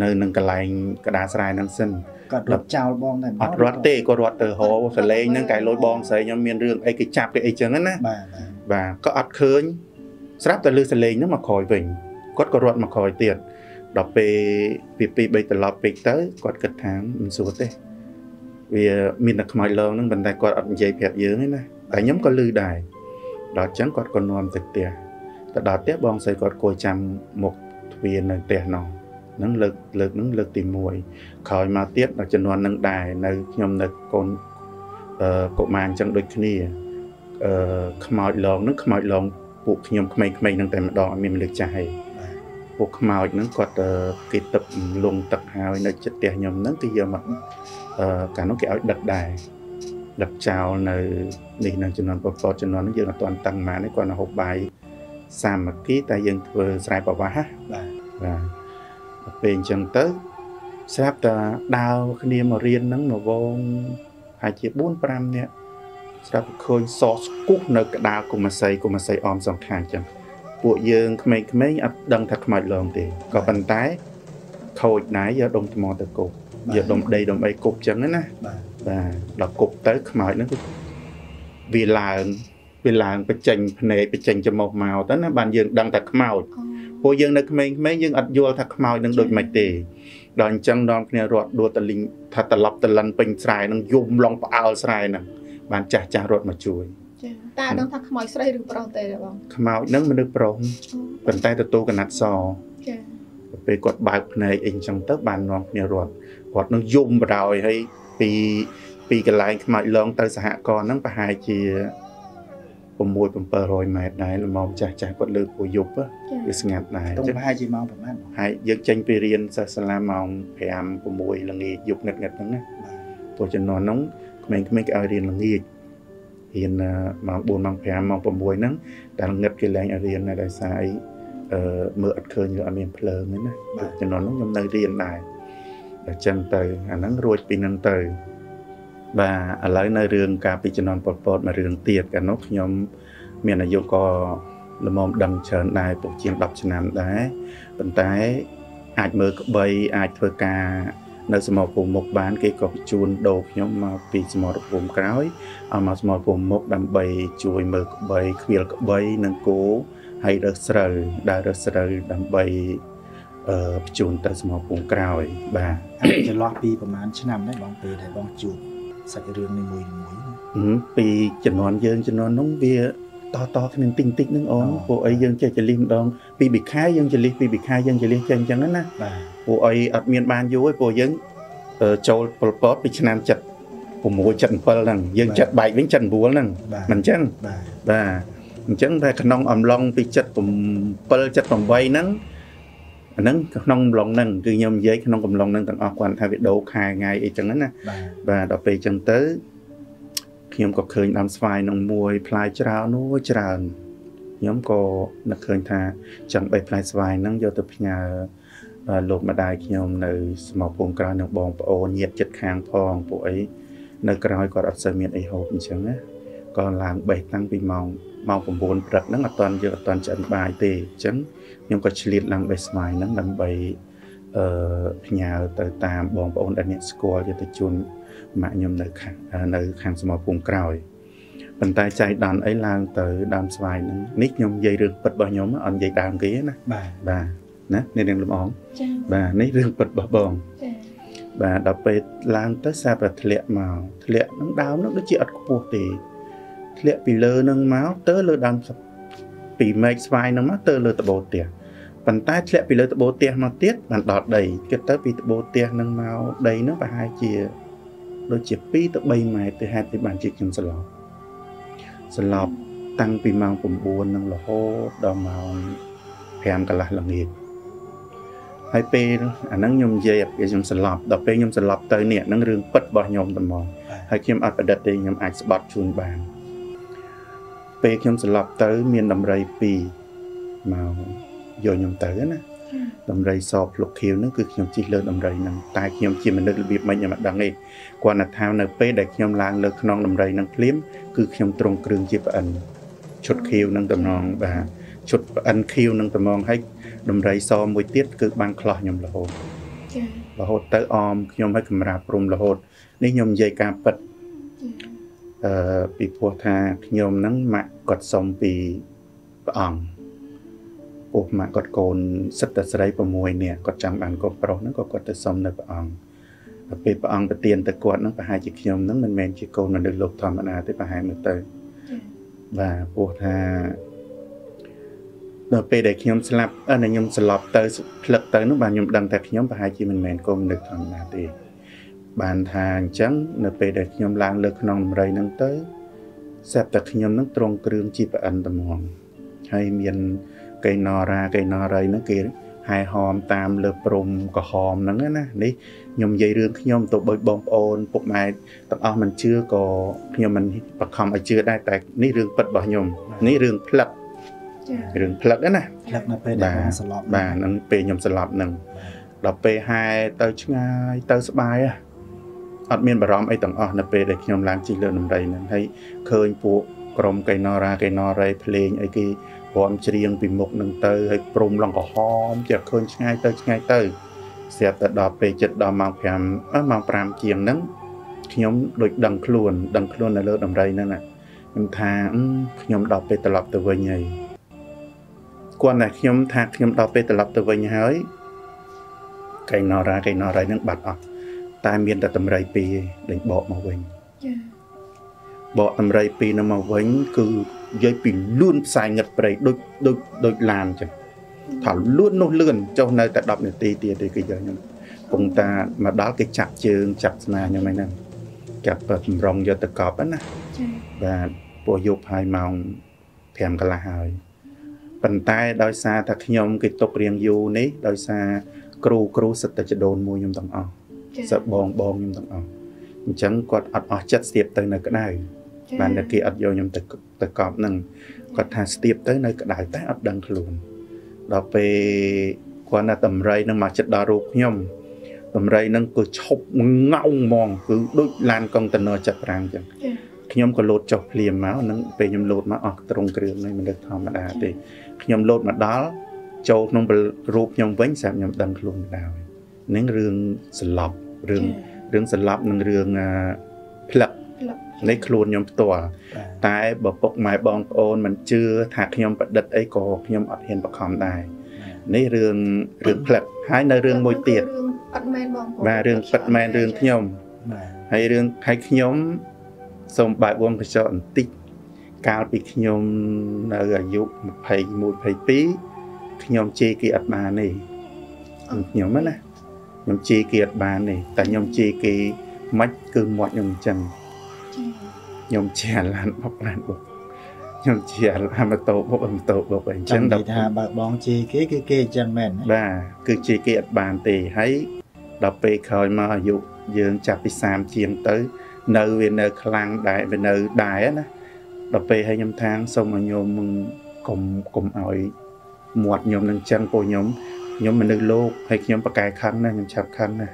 នៅនឹងកន្លែងកដាស្រែហ្នឹងសិន គាត់រត់ចោលបងតែអត់រត់ទេគាត់រត់ទៅហោសលេងហ្នឹងកែលួយបងស្រីខ្ញុំមានរឿងអីគេចាប់គេអីចឹងណាបាទបាទបាទក៏អត់ឃើញស្រាប់តែលឺសលេងហ្នឹងមកក្រោយវិញគាត់ក៏រត់មកក្រោយទៀតដល់ពេលពីពី3ត្រឡប់ពេកទៅគាត់គិតថាមិនសួរទេវាមានតែខ្មោចលងហ្នឹងប៉ុន្តែគាត់អត់និយាយប្រាប់យើងទេណាតែខ្ញុំក៏លឺដែរដល់អញ្ចឹងគាត់ក៏នាំទៅផ្ទះទៅដល់ផ្ទះបងស្រីគាត់គួរចាំមុខទ្វារនៅផ្ទះនោះហ្នឹងលើកលើកហ្នឹងលើកទី1ក្រោយមកទៀតដល់ចំនួនហ្នឹងដែរនៅខ្ញុំនៅកូនអឺកុមារអញ្ចឹងដូចគ្នាអឺខ្មោចលងហ្នឹងខ្មោចលងពួកខ្ញុំក្មេងៗហ្នឹងតែម្ដងអត់មានមនុស្សចាស់ទេពួកខ្មោចហ្នឹងគាត់អឺគេទឹកលងទឹកហើយនៅចិត្តផ្ទះខ្ញុំហ្នឹងគេយកមកអឺកាលនោះគេឲ្យដឹកដែរដឹកចោលនៅនេះនៅចំនួនពពតចំនួនហ្នឹងយើងអត់ទាន់តឹងម៉ានទេគាត់នៅហូបបាយសាមគ្គីតែយើងធ្វើស្រែប្រវាស់ណាបាទបាទដល់ ពេលអញ្ចឹងទៅស្រាប់តែដើរគ្នាមករៀនហ្នឹងមកវងហើយជា4 5នាក់ស្រាប់តែឃើញសស្គុះនៅកដាលគុំស័យគុំស័យអមសងខាងអញ្ចឹងពួកយើងក្មេងៗអត់ដឹងថាខ្មោចលងទេក៏ប៉ុន្តែខូចដែរយកដុំថ្មទៅគប់យកដុំដីដុំអីគប់អញ្ចឹងណាបាទបាទដល់គប់ទៅខ្មោចហ្នឹងគឺវាឡើងវាឡើងបញ្ចេញភ្នែកបញ្ចេញច្រមុះមកទៅណាបានយើងដឹងថាខ្មោច ពួកយើងនៅក្មេងៗយើងអត់យល់ថាខ្មោចនឹងដូចម៉េចទេដល់អញ្ចឹងនាំគ្នារត់ដួលតលីងថាត្រឡប់តលិនពេញស្រែនឹងយំឡងផ្អើលស្រែហ្នឹងបានចាស់ចាស់រត់មកជួយចាតើដឹងថាខ្មោចស្រីឬប្រុសទេបងខ្មោចហ្នឹងមនុស្សប្រុសប៉ុន្តែទទួលកណាត់សចាពេលគាត់បើកភ្នែកអីអញ្ចឹងទៅបាននាំគ្នារត់គាត់នឹងយំបដ ாய் ហើយពីពីកន្លែងខ្មោចលងទៅសហគមន៍ហ្នឹងប្រហែលជា6 700ម៉ែត្រដែរល្មមចាស់ចាស់គាត់លើកពួកយប់ហ៎ចាវាស្ងាត់ដែរតុងចឹងប្រហែលជាម៉ោងប្រហែលបងហើយយើងចេញពីរៀនសិស្សសាលាម៉ោង5 6ល្ងាចយប់ងឹតងឹតហ្នឹងណាបាទព្រោះជំនាន់ហ្នឹងក្មេងៗគេឲ្យរៀនល្ងាចរៀនអឺម៉ោង4ម៉ោង5ម៉ោង6ហ្នឹងតែល្ងឹតគេលែងឲ្យរៀនដែរដោយសារអីអឺមើលអត់ឃើញឬអត់មានភ្លើងទេណាព្រោះជំនាន់ហ្នឹងខ្ញុំនៅរៀនដែរតែចឹងទៅអាហ្នឹងរួចពីហ្នឹងទៅ បាទឥឡូវនៅរឿងការពីជំនាន់ប៉ុលពតមួយរឿងទៀតកាលនោះខ្ញុំមានអាយុក៏ល្មមដឹងច្រើនដែរពុកជាង10ឆ្នាំដែរប៉ុន្តែអាចមើលក្បីអាចធ្វើការនៅសមរភូមិមុខបានគេក៏បញ្ជូនដូរខ្ញុំមកពីសមរភូមិក្រោយឲ្យមកសមរភូមិមុខដើម្បីជួយមើលក្បីខ្វៀលក្បីនិងគោហើយរើសស្រូវដើររើសស្រូវដើម្បីអឺបញ្ជូនទៅសមរភូមិក្រោយបាទអាចចន្លោះពីប្រហែលឆ្នាំដែរបងពេលដែលបងជួប សាច់រឿងនីមួយៗណាហឹមពីជំនាន់យើងជំនាន់នោះវាតតគ្នាតិចតិចហ្នឹងអូនអូពួកអីយើងចេះចលិះម្ដងពីបិខាយើងចលិះពីបិខាយើងចលិះចេះអញ្ចឹងណាបាទពួកអីអត់មានបានយូរទេពួកយើងអឺចូលពលពតពីឆ្នាំ76 77ហ្នឹងយើងចិត្តបែកវិញ79ហ្នឹងបាទមិនអញ្ចឹងបាទបាទអញ្ចឹងតែក្នុងអំឡុងពី77 78ហ្នឹង អាហ្នឹងក្នុងអំឡុងហ្នឹងគឺខ្ញុំនិយាយក្នុងកំឡុងហ្នឹងទាំងអស់គាត់ថាវាដូរខែថ្ងៃអីចឹងណាបាទបាទដល់ពេលអញ្ចឹងទៅខ្ញុំក៏ឃើញដើមស្វាយនឹងមួយផ្លែច្រើននោះច្រើនខ្ញុំក៏នឹកឃើញថាចង់បេះផ្លែស្វាយហ្នឹងយកទៅផ្ញើអឺលោកម្ដាយខ្ញុំនៅស្មោភូមិក្រៅនឹងបងប្អូនញាតិចិត្តខាងផងពួកអីនៅក្រៅគាត់អត់សូវមានអីហូបអញ្ចឹងណាក៏ឡើងបេះតាំងពីម៉ោងម៉ោង9ព្រឹកហ្នឹងអត់តាន់យកអត់តាន់ឆ្អិនបាយទេអញ្ចឹង ខ្ញុំក៏ឆ្លៀតឡើងបេះស្វាយហ្នឹងដើម្បីអឺផ្ញើទៅតាមបងប្អូនដែលអ្នកស្គាល់យកទៅជូនម៉ាក់ខ្ញុំនៅខាងនៅខាងសមរភូមិក្រោយប៉ុន្តែចៃដន្យអីឡើងទៅដើមស្វាយហ្នឹងនេះខ្ញុំនិយាយរឿងពិតរបស់ខ្ញុំអត់និយាយដើមគេទេណាបាទបាទណានេះរឿងលំអងចាបាទនេះរឿងពិតរបស់បងចាបាទដល់ពេលឡើងទៅសាប់តែធ្លាក់មកធ្លាក់ហ្នឹងដើមហ្នឹងដូចជាអត់ខ្ពស់ទេធ្លាក់ពីលើហ្នឹងមកទៅលើដើមស្ពីមែកស្វាយហ្នឹងមកទៅលើតបោផ្ទះ ប៉ុន្តែធ្លាក់ពីលើតបោផ្ទះមកទៀតបានដល់ដីគិតទៅពីតបោផ្ទះហ្នឹងមកដីហ្នឹងប្រហែលជាដូចជា2ទៅ3ម៉ែត្រទៅហេតុទីបានជាខ្ញុំស្លាប់ស្លាប់តាំងពីម៉ោង9នឹងរហូតដល់ម៉ោង5កន្លះល្ងាចហើយពេលអាហ្នឹងខ្ញុំនិយាយឲ្យខ្ញុំស្លាប់ដល់ពេលខ្ញុំស្លាប់ទៅនេះហ្នឹងរឿងពិតរបស់ខ្ញុំតែហ្មងហើយខ្ញុំអត់ប្រឌិតទេខ្ញុំអាចស្បត់ជូនបាន ពេលខ្ញុំស្លាប់ទៅ មានដំរី2មក យកខ្ញុំទៅណាដំរីសភ្លុកខៀវហ្នឹងគឺខ្ញុំជិះលើដំរីហ្នឹងតែខ្ញុំជាមនុស្សរបៀបម៉េចខ្ញុំអត់ដឹងទេគាត់ថាថានៅពេលដែលខ្ញុំឡើងលើខ្នងដំរីហ្នឹងភ្លាមគឺខ្ញុំត្រង់គ្រឿងជាប្អិនឈុតខៀវហ្នឹងតំណងបាទឈុតប្អិនខៀវហ្នឹងតំណងហើយដំរីសមួយទៀតគឺបានខ្លោះខ្ញុំរហូតចារហូតទៅអមខ្ញុំឲ្យកម្រាបព្រំរហូតនេះខ្ញុំនិយាយការពិតអឺពីព្រោះថាខ្ញុំហ្នឹងម៉ាក់គាត់សុំពីព្រះអង្គ ពោះម៉ាក់គាត់កូនសិទ្ធិស្រី6នាក់គាត់ចង់បានកូនប្រុសហ្នឹងក៏គាត់ទៅសុំនៅព្រះអង្គពេលព្រះអង្គប្រទានទៅគាត់ហ្នឹងប្រហែលជាខ្ញុំហ្នឹងមិនមែនជាកូនមនុស្សលោកធម្មតាទេប្រហែលមើលទៅបាទពោះថាដល់ពេលដែលខ្ញុំស្លាប់អឺខ្ញុំស្លាប់ទៅផ្លឹកទៅនោះបាទខ្ញុំដឹងថាខ្ញុំប្រហែលជាមិនមែនកូនមនុស្សធម្មតាទេបានថាអញ្ចឹងនៅពេលដែលខ្ញុំឡើងលើក្នុងដំរីហ្នឹងទៅស្រាប់តែខ្ញុំហ្នឹងត្រង់គ្រឿងជីប្អិនត្មងហើយមាន កេណរាកេណរីហ្នឹងគេហែហោមតាមលើព្រំក្រហមហ្នឹងណានេះខ្ញុំនិយាយរឿងខ្ញុំទៅបើបងប្អូនពុកម៉ែទាំងអស់មិនជឿក៏ខ្ញុំមិនបខំឲ្យជឿដែរតែនេះរឿងពិតរបស់ខ្ញុំនេះរឿងផ្លឹករឿងផ្លឹកណាផ្លឹកនៅពេលដែលបានស្លាប់បាទនឹងពេលខ្ញុំស្លាប់នឹងដល់ពេលហែទៅឆ្ងាយទៅស្បាយអត់មានបារម្ភអីទាំងអស់នៅពេលដែលខ្ញុំឡើងជិះលើដំរីហ្នឹងហើយឃើញពួកក្រុមកេណរាកេណរ៉េភ្លេងអីគេ ព្រមច្រៀងពីមុខនឹងទៅហើយព្រំឡងក្រហមជាឃើញឆ្ងាយទៅឆ្ងាយទៅស្រាប់តែដល់ពេលចិត្តដល់ម៉ោង5ម៉ោង5ជាងហ្នឹងខ្ញុំដូចដឹងខ្លួនដឹងខ្លួននៅលើដំរីហ្នឹងខ្ញុំថាខ្ញុំដល់ពេលត្រឡប់ទៅវិញហើយគាត់តែខ្ញុំថាខ្ញុំដល់ពេលត្រឡប់ទៅវិញហើយកៃណរ៉ាកៃណរ៉ៃនឹងបាត់អស់តែមានតែតម្រៃពីរដេញបកមកវិញចាបកតម្រៃពីរនោះមកវិញគឺ និយាយពីលឿនផ្សាយងឹតព្រៃដូចដូចដូចឡានចឹងថាលឿននោះលឿនចុះនៅតែ10នាទីទៀតទេគេយកខ្ញុំពងតាមកដល់គេចាប់ជើងចាប់ស្នាខ្ញុំហ្នឹងចាប់ចម្រងយកទៅកប់ណាចាបាទពោះយប់ហើយម៉ោង5កន្លះហើយប៉ុន្តែដោយសារថាខ្ញុំគេຕົករៀងយូរនេះដោយសារគ្រូគ្រូសិតតែចដូនមួយខ្ញុំទាំងអស់សិតបងបងខ្ញុំទាំងអស់អញ្ចឹងគាត់អត់អស់ចិត្តស្ទាបទៅនៅក្តៅ បានតែគេអត់យកខ្ញុំទៅទៅកប់នឹងគាត់ថាស្ទាបទៅនៅក្តៅតែអត់ដឹងខ្លួនដល់ពេលគាត់ណាតម្រៃនឹងមកចិត្តដល់រូបខ្ញុំតម្រៃនឹងគឺឈប់ងៅហ្មងគឺដូចឡានកុងតឺន័រចិត្តប្រាំងអញ្ចឹងខ្ញុំក៏លោតចុះភ្លាមមកនឹងពេលខ្ញុំលោតមកអស់ត្រង់គ្រឿងនេះមិនដឹកធម្មតាទេខ្ញុំលោតមកដល់ចូលក្នុងរូបខ្ញុំវិញស្រាប់ខ្ញុំដឹងខ្លួនដែរនឹងរឿងសន្លប់រឿងរឿងសន្លប់និងរឿងផ្លឹក នេះខ្លួនខ្ញុំផ្ទាល់តែបើពុកម៉ែបងប្អូនមិនជឿថាខ្ញុំប្រឌិតអីក៏ខ្ញុំអត់ហ៊ានបខំដែរនេះរឿងរឿងផ្លឹកហើយនៅរឿងមួយទៀតអត់មែនបងប្អូនបាទរឿងពិតមែនរឿងខ្ញុំហើយរឿងហើយខ្ញុំសូមបើកវងកញ្ចក់បន្តិចកាលពីខ្ញុំនៅអាយុ21 22ខ្ញុំជេរគេអត់បានទេខ្ញុំណាខ្ញុំជេរគេអត់បានទេតែខ្ញុំជេរគេមិនគឺមាត់ខ្ញុំអញ្ចឹង ខ្ញុំជេរឡានបុកឡានបុកខ្ញុំជេរឡានម៉ូតូបុកម៉ូតូបុកអញ្ចឹងដល់ថាបើបងជេរគេគឺគេអញ្ចឹងមែនបាទគឺជេរគេអត់បានទេហើយដល់ពេលក្រោយមកអាយុយើងចាប់ពី30ជាងទៅ នៅវានៅខ្លាំងដែរវានៅដែរណាដល់ពេលឲ្យខ្ញុំថាងសូមឲ្យញោមកុំកុំឲ្យមាត់ខ្ញុំនឹងចឹងពួកខ្ញុំខ្ញុំមនុស្សលោកហើយខ្ញុំប្រកែខឹងណាខ្ញុំឆាប់ខឹងណា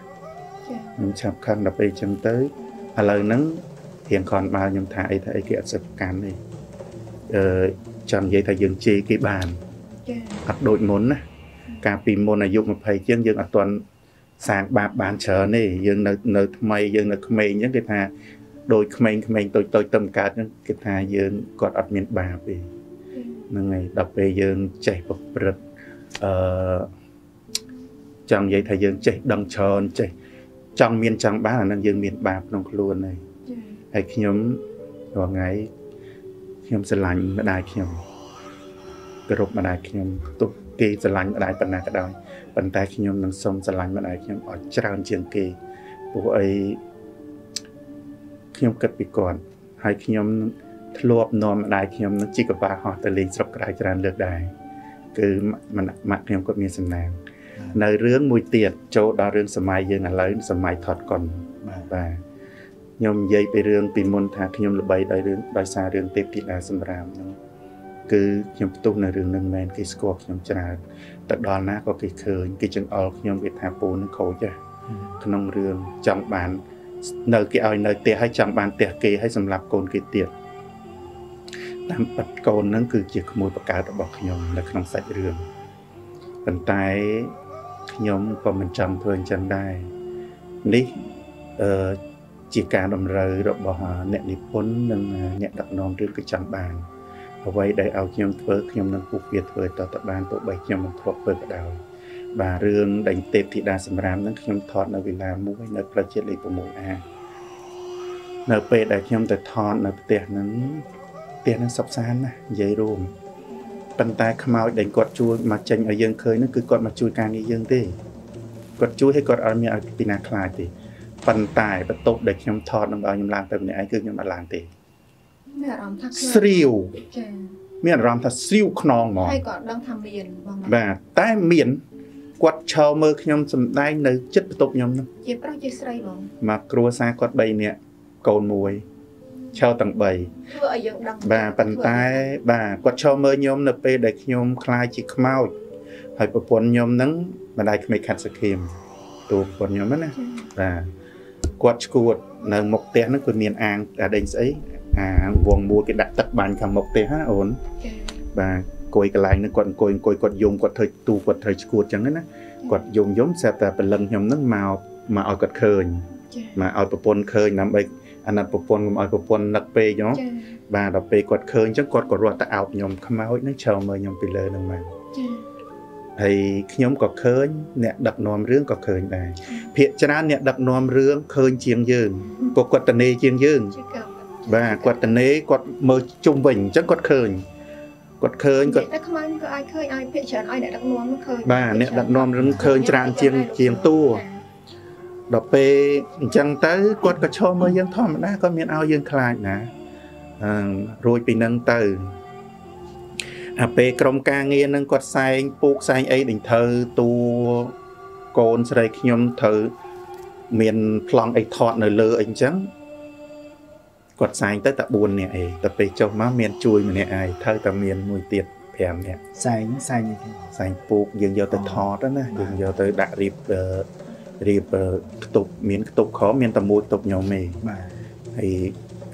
ខ្ញុំឆាប់ខឹងដល់ពេលចឹងទៅឥឡូវហ្នឹង រៀងខនបើខ្ញុំថាអីថាអីគេអត់សិទ្ធកម្មទេអឺចង់និយាយថាយើងជេរគេបានចាអត់ដូចមុនណាកាលពីមុនអាយុ20ជាងយើងអត់ទាន់សាងបាបបានច្រើនទេយើងនៅនៅថ្មីយើងនៅក្មេងអញ្ចឹងគេថាដោយក្មេងៗតូចតូចទៅកើតហ្នឹងគេថាយើងគាត់អត់មានបាបទេហ្នឹងហើយដល់ពេលយើងចេះប្រព្រឹត្តអឺចង់និយាយថាយើងចេះដឹងច្រើនចេះចង់មានចង់បានអានឹងយើងមានបាបក្នុងខ្លួនហើយ ហើយខ្ញុំរាល់ថ្ងៃខ្ញុំស្រឡាញ់ម្ដាយខ្ញុំគោរពម្ដាយខ្ញុំទុកគេស្រឡាញ់ម្ដាយប៉ុណ្ណាក៏ដោយប៉ុន្តែខ្ញុំនឹងសូមស្រឡាញ់ម្ដាយខ្ញុំឲ្យច្រើនជាងគេព្រោះអីខ្ញុំគិតពីគាត់ហើយខ្ញុំធ្លាប់នាំម្ដាយខ្ញុំនឹងជីកបាហោះទៅលេងស្រុកក្រៅច្រើនលើកដែរគឺម៉ាក់ម៉ាក់ខ្ញុំគាត់មានសំណាងនៅរឿងមួយទៀតចូលដល់រឿងសម័យយើងឥឡូវសម័យថតកុនបាទបាទ ខ្ញុំនិយាយពីរឿងពីមុនថាខ្ញុំល្បីដោយរឿងដោយសាររឿងទេពធីតាសម្រាមហ្នឹងគឺខ្ញុំផ្ទុះនៅរឿងហ្នឹងមែនគេស្គាល់ខ្ញុំច្រើនទៅដល់ណាក៏គេឃើញគេចង្អុលខ្ញុំគេថាពូនឹងខូចហ៎ក្នុងរឿងចង់បាន នៅគេឲ្យនៅផ្ទះហើយចង់បានផ្ទះគេហើយសម្រាប់កូនគេទៀតតាមប៉ាត់កូនហ្នឹងគឺជាក្មួយបកើតរបស់ខ្ញុំនៅក្នុងសាច់រឿងប៉ុន្តែខ្ញុំក៏មិនចង់ធ្វើអញ្ចឹងដែរនេះអឺ ជាការតម្រូវរបស់អ្នកនិពន្ធនិងអ្នកដឹកនាំរឿងគឺចង់បានអ្វីដែលឲ្យខ្ញុំធ្វើខ្ញុំនឹងពុះវាធ្វើតទៅបានទោះបីខ្ញុំមិនធ្លាប់ធ្វើក៏ដោយបាទរឿងដេញទេពធីតាសម្រាមហ្នឹងខ្ញុំថតនៅវិឡាមួយនៅផ្លូវជាតិលេខ 6A នៅពេលដែលខ្ញុំទៅថតនៅផ្ទះហ្នឹងផ្ទះហ្នឹងសុខសាន្តណាស់និយាយរួមប៉ុន្តែខ្មោចដែលគាត់ជួយមកចេញឲ្យយើងឃើញហ្នឹងគឺគាត់មកជួយការងារយើងទេគាត់ជួយឲ្យគាត់អត់មានឲ្យពីណាខ្លាចទេ ប៉ុន្តែបន្ទប់ដែលខ្ញុំថតនឹងឲ្យខ្ញុំឡើងទៅម្នាក់ឯងគឺខ្ញុំអត់ឡើងទេមានអារម្មណ៍ថាខ្លួនស្រាវចា៎មានអារម្មណ៍ថាស្រាវខ្នងហ្មងហើយក៏ដឹងថាមានបងបាទតែមានគាត់ឈរមើលខ្ញុំសំដែងនៅចិត្តបន្ទប់ខ្ញុំហ្នឹងជាប្រុសជាស្រីបងមកគ្រួសារគាត់3នាក់កូនមួយឈរទាំង3ធ្វើឲ្យយើងដឹងបាទប៉ុន្តែបាទគាត់ឈរមើលខ្ញុំនៅពេលដែលខ្ញុំខ្លាចជាខ្មោចហើយប្រពន្ធខ្ញុំហ្នឹងម្ដាយក្មេកខាត់សខៀមទូប្រពន្ធខ្ញុំហ្នឹងណាចា៎បាទ គាត់ឈួតនៅមុខផ្ទះហ្នឹងគឺមានអាងអាដេញស្អីអាងវងមួយគេដាក់ទឹកបាញ់ខាងមុខផ្ទះណាអូនចា៎បាទអង្គុយកន្លែងហ្នឹងគាត់អង្គុយអង្គុយគាត់យំគាត់ធ្វើទូគាត់ត្រូវឈួតចឹងណាគាត់យំយំស្រាប់តែព្រលឹងខ្ញុំហ្នឹងមកមកឲ្យគាត់ឃើញចា៎មកឲ្យប្រពន្ធឃើញដើម្បីអាណិតប្រពន្ធកុំឲ្យប្រពន្ធនឹកពេកហ៎ចា៎បាទដល់ពេលគាត់ឃើញចឹងគាត់ក៏រត់ទៅអោបខ្ញុំខ្មោចហ្នឹងឈរមើលខ្ញុំពីលើហ្នឹងមកចា៎ ហើយខ្ញុំក៏ឃើញអ្នកដឹកនាំរឿងក៏ឃើញដែរភាកច្រើនអ្នកដឹកនាំរឿងឃើញជាងយើងពួកគាត់តនេជាងយើងជាកម្មបាទគាត់តនេគាត់មើលជុំវិញអញ្ចឹងគាត់ឃើញគាត់ឃើញនិគាយាយត់តែខ្មៅនេះក៏អាចឃើញឲ្យភាកច្រើនឲ្យអ្នកដឹកនាំនោះឃើញបាទអ្នកដឹកនាំរឿងឃើញច្រើនជាងជាងតួដល់ពេលអញ្ចឹងទៅគាត់ក៏ឈរមើលយើងធម្មតាគាត់មានឲ្យយើងខ្លាចណាអឺរួចពីនឹងទៅ អាពេលក្រុមការងារនឹងគាត់សែងពូកសែងអីដេញធ្វើតួកូនស្រីខ្ញុំត្រូវមានប្លង់អីថតនៅលើអីអញ្ចឹងគាត់សែងទៅតែ4នាក់អីតែពេលចុះមកមានជួយម្នាក់ឯងត្រូវតែមានមួយទៀត5នាក់សែងសែងអីគេសែងពូកយើងយកទៅថតហ្នឹងណាបាទយើងយកទៅដាក់រៀបអឺរៀបអឺខ្ទប់មានខ្ទប់ក្រោមមានតែមួយខ្ទប់ខ្ញុំទេបាទហើយ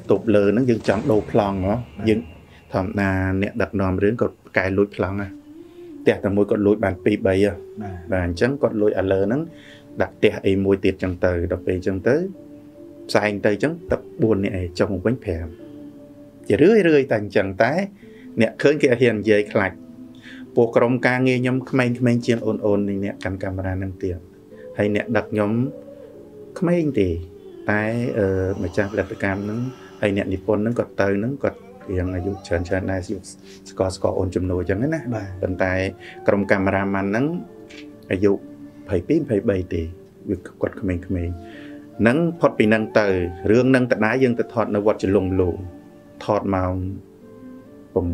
ខ្ទប់លើហ្នឹងយើងចង់ដូរប្លង់ហ៎បាទយើង ធម្មតាអ្នកដឹកនាំរឿងក៏កែលួចប្លង់ណាផ្ទះតែមួយគាត់លួចបាន2 3ហ៎បាទបាទអញ្ចឹងគាត់លួចឥឡូវហ្នឹងដាក់ផ្ទះអីមួយទៀតចឹងទៅដល់ពេលចឹងទៅផ្សែងទៅចឹងទឹក4នាក់ឯងចុះមកវិញ5ជារឿយរឿយតែអញ្ចឹងតែ អ្នកឃើញគេអត់ហ៊ាននិយាយខ្លាចពួកក្រុមការងារខ្ញុំក្មេងៗជាងអូនអូននេះអ្នកកាន់កាមេរ៉ានឹងទៀតហើយអ្នកដឹកខ្ញុំក្មេងទេតែអឺម្ចាស់ផលិតកម្មហ្នឹងហើយអ្នកនិពន្ធហ្នឹងគាត់ទៅហ្នឹងគាត់ រៀងអាយុច្រើនច្រើនដែរយុស្កស្កអូនចំនួនអញ្ចឹងណាបាទប៉ុន្តែក្រុមកាមេរ៉ាម៉ាន់ហ្នឹងអាយុ22 23ទេវាគាត់ក្មេងៗហ្នឹងផុតពីហ្នឹងទៅរឿងហ្នឹងតដែរយើងទៅថតនៅវត្តចលងលូថតម៉ោង9ម៉ោង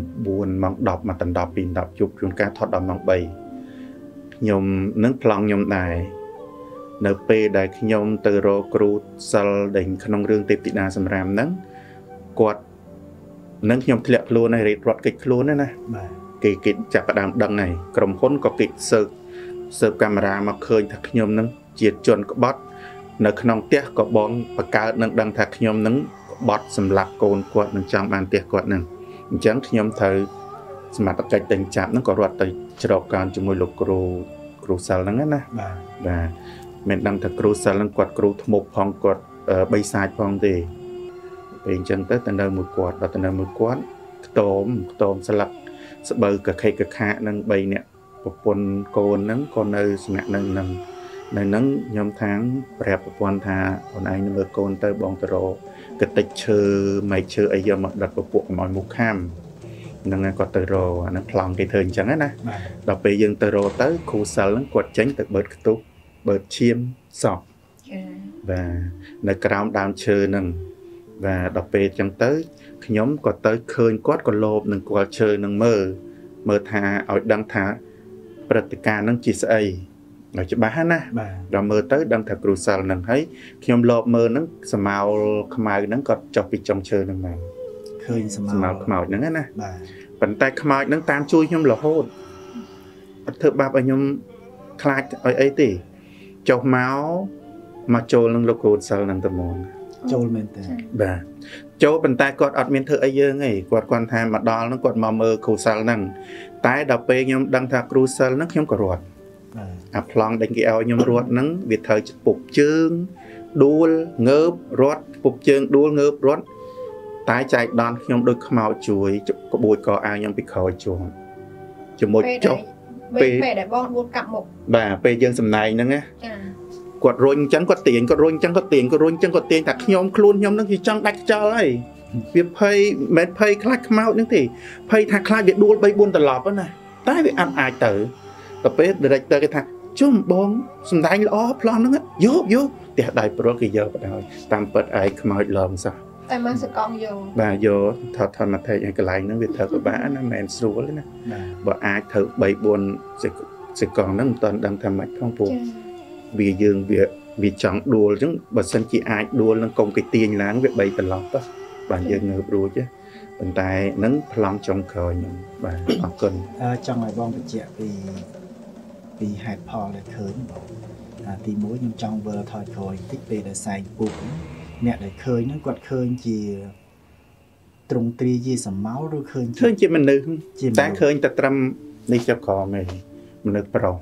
10មកដល់12 10ជប់ជួនកាលថតដល់ម៉ោង3ខ្ញុំនឹងប្លង់ខ្ញុំដែរនៅពេលដែលខ្ញុំទៅរកគ្រូសិលដែលក្នុងរឿងទេពធីតាសម្រាមហ្នឹងគាត់ នឹងខ្ញុំធ្លាក់ខ្លួនហើយរេតរត់កិច្ចខ្លួនណាណាបាទគេគេចាប់ផ្ដើមដឹងហើយក្រុមហ៊ុនក៏គេសើបសើបកាមេរ៉ាមកឃើញថាខ្ញុំនឹងជាជនក្បត់ នៅក្នុងផ្ទះក៏បងបង្កើតនឹងដឹងថាខ្ញុំនឹងក្បត់សម្លាប់កូនគាត់នឹងចង់បានផ្ទះគាត់នឹងអញ្ចឹងខ្ញុំត្រូវសមត្ថកិច្ចតែងចាប់នឹងក៏រត់ទៅច្រកកានជាមួយលោកគ្រូគ្រូសិលហ្នឹងណាបាទបាទមិនដឹងថាគ្រូសិលហ្នឹងគាត់គ្រូធ្មប់ផងគាត់អឺបីសាច់ផងទេ ពេលអញ្ចឹងទៅទៅនៅមួយគាត់ដល់ទៅនៅមួយគាត់ខ្ទមខ្ទមស្លឹកស្បូវកខេកកខាហ្នឹង3នាក់ប្រពន្ធកូនហ្នឹងក៏នៅស្នាក់នៅហ្នឹងនៅហ្នឹងខ្ញុំថាងប្រាប់ប្រពន្ធថាអូនឯងនៅមើលកូនទៅបងទៅរកកតិចឈើម៉ែកឈើអីយកមកដិតពពួកកុំឲ្យមុខខាំហ្នឹងហើយគាត់ទៅរកអាហ្នឹងប្លង់គេធ្វើអញ្ចឹងណាបាទដល់ពេលយើងទៅរកទៅគ្រូសិលហ្នឹងគាត់ចេញទៅបឺតខ្ទប់បឺតឈាមសក់ចា៎បាទនៅក្រោមដើមឈើហ្នឹង បាទដល់ពេលអញ្ចឹងទៅខ្ញុំក៏ទៅឃើញគាត់ក៏លោភនឹងគាត់ឈើនឹងមើលមើលថាឲ្យដឹងថាព្រឹត្តិការណ៍ហ្នឹងជាស្អីឲ្យច្បាស់ណាបាទដល់មើលទៅដឹងថាគ្រូសិលហ្នឹងហើយខ្ញុំលោបមើលហ្នឹងសមោលខ្មៅហ្នឹងគាត់ចុះពីចុងឈើហ្នឹងមកឃើញសមោសមោលខ្មោចហ្នឹងណាបាទប៉ុន្តែខ្មោចហ្នឹងតាមជួយខ្ញុំរហូតអត់ធ្វើបាបឲ្យខ្ញុំខ្លាចឲ្យអីទេចុះមកមកចូលនឹងលោកគ្រូសិលហ្នឹងតែមក ចូលមែនតើបាទចូលប៉ុន្តែគាត់អត់មានធ្វើអីយើងទេគាត់គាត់ថាមកដល់ហ្នឹងគាត់មកមើលគ្រូសិលហ្នឹងតែដល់ពេលខ្ញុំដឹងថាគ្រូសិលហ្នឹងខ្ញុំក៏រត់បាទអាប្លង់ដេញគេឲ្យខ្ញុំរត់ហ្នឹងវាត្រូវពុកជើងដួលងើបរត់ពុកជើងដួលងើបរត់តែចែកដនខ្ញុំដូចខ្មោចជួយក្បួយកអាវខ្ញុំពីក្រោយជួងជាមួយចុះពេលពេលពេលដែលបងដួលកាប់មុខបាទពេលយើងសំណែងហ្នឹងណាចា គាត់រុញអញ្ចឹងគាត់ទាញគាត់រុញអញ្ចឹងគាត់ទាញគាត់រុញអញ្ចឹងគាត់ទាញតែខ្ញុំខ្លួនខ្ញុំហ្នឹងវាចង់ដាច់ខ្យល់ហើយវាភ័យមិនមែនភ័យខ្លាចខ្មោចហ្នឹងទេភ័យថាខ្លាចវាដួល3 4ត្រឡប់ហ្នឹងណាតែវាអត់អាចទៅដល់ពេល director គេថាជុំបងសំដែងល្អប្លន់ហ្នឹងយកយកផ្ទះដៃប្រុសគេយកបដ ாய் តាមពិតឯងខ្មោចឡងសោះតែមកសកងយកបាទយកថតថតមកថេឲ្យកន្លែងហ្នឹងវាត្រូវពិបាកណាមិនមែនស្រួលទេណាបាទបើអាចត្រូវ3 4សេកសេកងហ្នឹងមិនតាន់ដឹងថាម៉េចផងពូចា វាយើងវាវាចង់ដួលអញ្ចឹងបើសិនជាអាចដួលនឹងកុំគេទាញឡើងវា3ត្រឡប់ទៅបាទយើងងើបរួចទេប៉ុន្តែនឹងប្លង់ចុងក្រោយខ្ញុំបាទអរគុណអឺចង់ឲ្យបងបញ្ជាក់ពីពីហេតុផលដែលឃើញបងអាទី1ខ្ញុំចង់វិលថយក្រោយបន្តិចពេលដែលសែងពុកហ្នឹងអ្នកដែលឃើញហ្នឹងគាត់ឃើញជាទ្រង់ទ្រាយជាសមោលឬឃើញឃើញជាមនុស្សជាមនុស្សតែឃើញតែត្រឹមនេះចុះក្រោមឯងមនុស្សប្រុស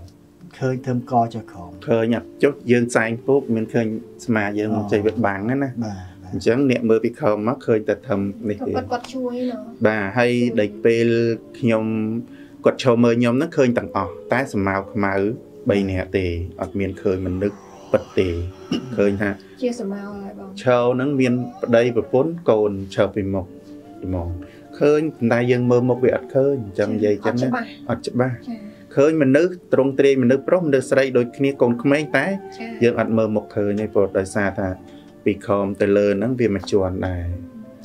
ឃើញធ្វើកចុះក្រោមឃើញអត់ចុះយើងសែងពុកមានឃើញស្មាយើងមកចេះវាបាំងណាណាបាទអញ្ចឹងអ្នកមើលពីក្រោមមកឃើញតែធំនេះក៏ទេគាត់គាត់ជួយណ៎បាទហើយដល់ពេលខ្ញុំគាត់ឈរមើលខ្ញុំហ្នឹងឃើញទាំងអស់តែសម្មាវខ្មៅ3នាក់ទេអត់មានឃើញមនុស្សពិតទេឃើញថាជាសមោលហើយបងឈរហ្នឹងមានប្តីប្រពន្ធកូនឈរពីមុខពីមុខឃើញប៉ុន្តែយើងមើលមុខវាអត់ឃើញអញ្ចឹងនិយាយអញ្ចឹងអត់ច្បាស់ណាអត់ច្បាស់ចា ឃើញមនុស្សត្រង់ទ្រាយមនុស្សប្រុសមនុស្សស្រីដូចគ្នាកូនក្មេងតែចាយើងអត់មើលមុខឃើញទេព្រោះដោយសារថាពីខំទៅលើហ្នឹងវាមកជន់ដែរ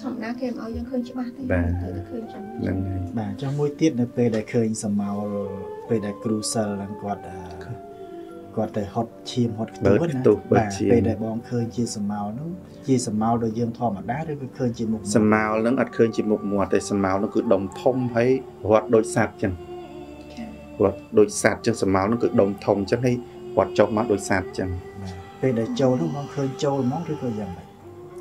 ធម្មតាគេមិនឲ្យយើងឃើញច្បាស់ទេបាទទៅឃើញចាំហ្នឹងហើយបាទចុះមួយទៀតនៅពេលដែលឃើញសមោលពេលដែលគ្រូសិលហ្នឹងគាត់អឺគាត់ទៅហត់ឈាមហត់ខ្ទុះបើកណាខ្ទុះបើកបាទឈាមពេលដែលបងឃើញជាសមោលហ្នឹងជាសមោលដូចយើងធម្មតាឬក៏ឃើញជាមុខសម្មាលហ្នឹងអត់ឃើញជាមុខមាត់ទេសម្មាលហ្នឹងគឺដុំធំហើយរត់ដូចសត្វចឹង ចារត់ដូចសត្វចឹងសម្មាលហ្នឹងគឺដុំធំចឹងហើយរត់ចុះមកដូចសត្វចឹងបាទពេលដែលចូលហ្នឹងបងឃើញចូលហ្មងឬក៏យ៉ាងម៉េច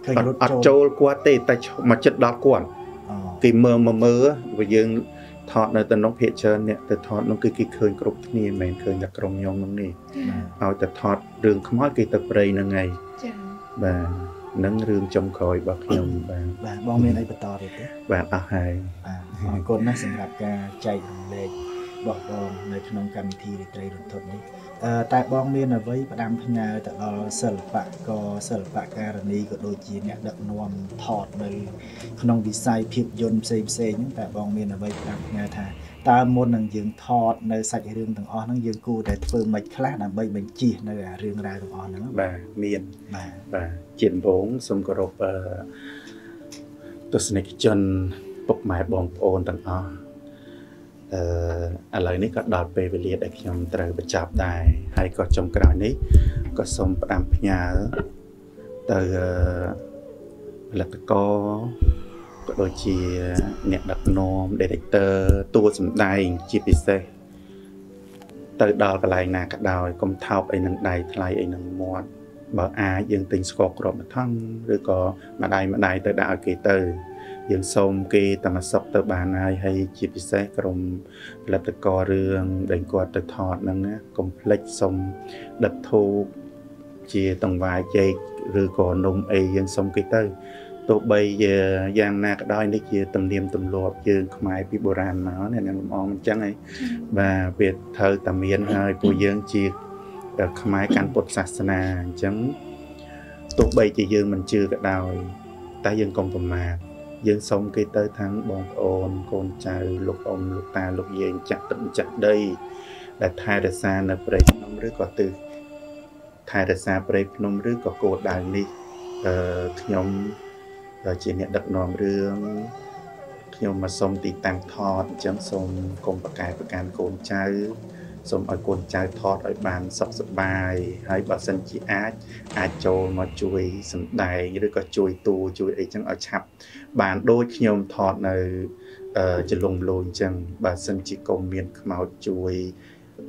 ឃើញអត់រត់អត់ចូលចូលគាត់ទេតែឈប់មកចិត្តដល់គាត់អូគេមើលមកមើលព្រោះយើងថតនៅតំណុកភាគច្រើនអ្នកទៅថតនោះគឺគេឃើញគ្រប់គ្នាមិនមែនឃើញតែក្រុមខ្ញុំនោះនេះបាទឲ្យតែថតរឿងខ្មោចគេទៅព្រៃហ្នឹងហើយចាបាទហ្នឹងរឿងចុងក្រោយរបស់ខ្ញុំបាទបាទបងមានអីបន្តទៀតទេបាទអស់ហើយបាទអរគុណណាស់សម្រាប់ការចែករំលែក របស់បងនៅក្នុងកម្មវិធីរាត្រីរន្ធត់នេះអឺតែបងមានអ្វីផ្ដាំផ្ញើទៅដល់សិល្បករសិល្បករនីក៏ដូចជាអ្នកដឹកនាំថតនៅក្នុងវិស័យភាពយន្តផ្សេងផ្សេងហ្នឹងតែបងមានអ្វីផ្ដាំផ្ញើថាតើមុននឹងយើងថតនៅសាច់រឿងទាំងអស់ហ្នឹងយើងគួរតែធ្វើម៉េចខ្លះដើម្បីបញ្ជៀសនៅអារឿងរ៉ាវទាំងអស់ហ្នឹងបាទមានបាទបាទជាដំបូងសូមគោរពអឺទស្សនិកជនពុកម៉ែបងប្អូនទាំងអស់ អឺឥឡូវនេះក៏ដល់ពេលវេលាដែលខ្ញុំត្រូវបញ្ចប់ដែរហើយក៏ចុងក្រោយនេះក៏សូមផ្ដាំផ្ញើទៅអឺផលិតករក៏ដូចជាអ្នកដឹកនាំ director តួសម្ដែងជាពិសេសទៅដល់កន្លែងណាក៏ដោយកុំថោកអីនឹងដៃថ្លៃអីនឹងមាត់បើអាចយើងទិញស្ករគ្រាប់មួយថង់ឬក៏ម្ដាយម្ដាយទៅដាក់ឲ្យគេទៅ យើងសូមគេតែមួយសុកទៅបានហើយហើយជាពិសេសក្រុមផលិតកររឿងដែលគាត់ទៅថតហ្នឹងណាកុំភ្លេចសូមដិតធូបជាតង្វាយចេកឬក៏នំអីយើងសូមគេទៅទោះបីជាយ៉ាងណាក៏ដោយនេះជាទំនៀមទម្លាប់យើងខ្មែរពីបុរាណមកណាអ្នកលំអងអញ្ចឹងហើយបាទវាត្រូវតែមានហើយពួកយើងជាខ្មែរកាន់ពុទ្ធសាសនាអញ្ចឹងទោះបីជាយើងមិនជឿក៏ដោយតែយើងកុំប្រមាថ យើងសូមគេទៅខាងបងប្អូនកូនចៅលោកអ៊ំលោកតាលោកយាយចាក់ទឹកម្ចាស់ដី ដែលថែរក្សានៅព្រៃភ្នំឬក៏ទិសថែរក្សាព្រៃភ្នំឬក៏គោលដៅនេះអឺខ្ញុំជាអ្នកដឹកនាំរឿងខ្ញុំមកសុំទីតាំងថតអញ្ចឹងសូមកុំប្រកែប្រកានកូនចៅសូមឲ្យកូនចៅថតឲ្យបានសុខសប្បាយហើយបើសិនជាអាចអាចចូលមកជួយសម្ដែងឬក៏ជួយតួជួយអីចឹងឲ្យឆាប់ បានដូចខ្ញុំថតនៅចលងលោអញ្ចឹងបើសិនជាកុំមានខ្មោចជួយ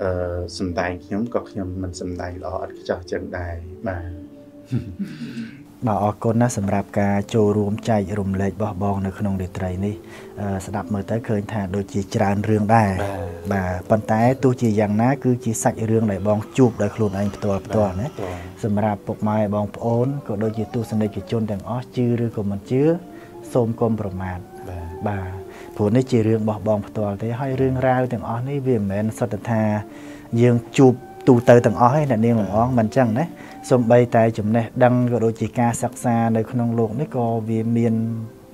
អឺសំដែងខ្ញុំក៏ខ្ញុំមិនសំដែងល្អឥតខ្ចោះចឹងដែរបាទបាទអរគុណណាសម្រាប់ការចូលរួមចែករំលែករបស់បងនៅក្នុងរាត្រីនេះស្ដាប់មើលទៅឃើញថាដូចជាច្រើនរឿងដែរបាទប៉ុន្តែទោះជាយ៉ាងណាគឺជាសាច់រឿងដែលបងជួបដោយខ្លួនឯងផ្ទាល់ផ្ទាល់ណាសម្រាប់ពុកម៉ែបងប្អូនក៏ដូចជាទស្សនិកជនទាំងអស់ជឿឬក៏មិនជឿ សូមកុំប្រមាថបាទព្រោះនេះជារឿងរបស់បងផ្ទាល់ទេហើយរឿងរ៉ាវទាំងអស់នេះវាមិនមែនសុទ្ធថាយើងជួបទូទៅទាំងអស់ឯអ្នកនាងលំអងមិនអញ្ចឹងណាសំបីតែចំណេះដឹងក៏ដូចជាការសិក្សានៅក្នុងโลกនេះក៏វាមាន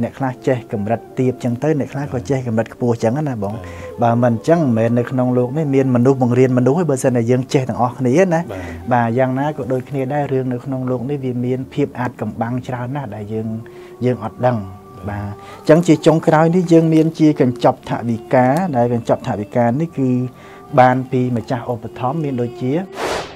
អ្នកខ្លះចេះកម្រិតទាបចឹងទៅអ្នកខ្លះក៏ចេះកម្រិតខ្ពស់ចឹងណាបងបើមិនអញ្ចឹងមិនមែននៅក្នុងโลกនេះមានមនុស្សបង្រៀនមនុស្សទេបើសិនតែយើងចេះទាំងអស់គ្នាណាបាទយ៉ាងណាក៏ដូចគ្នាដែររឿងនៅក្នុងโลกនេះវាមានភាពអាចកំបាំងច្រើនណាស់ដែលយើងយើងអត់ដឹង បាទអញ្ចឹងជាចុងក្រោយនេះយើងមានជាកញ្ចប់ថវិកាដែលកញ្ចប់ថវិកានេះគឺបានពីម្ចាស់ឧបត្ថម្ភមានដូចជា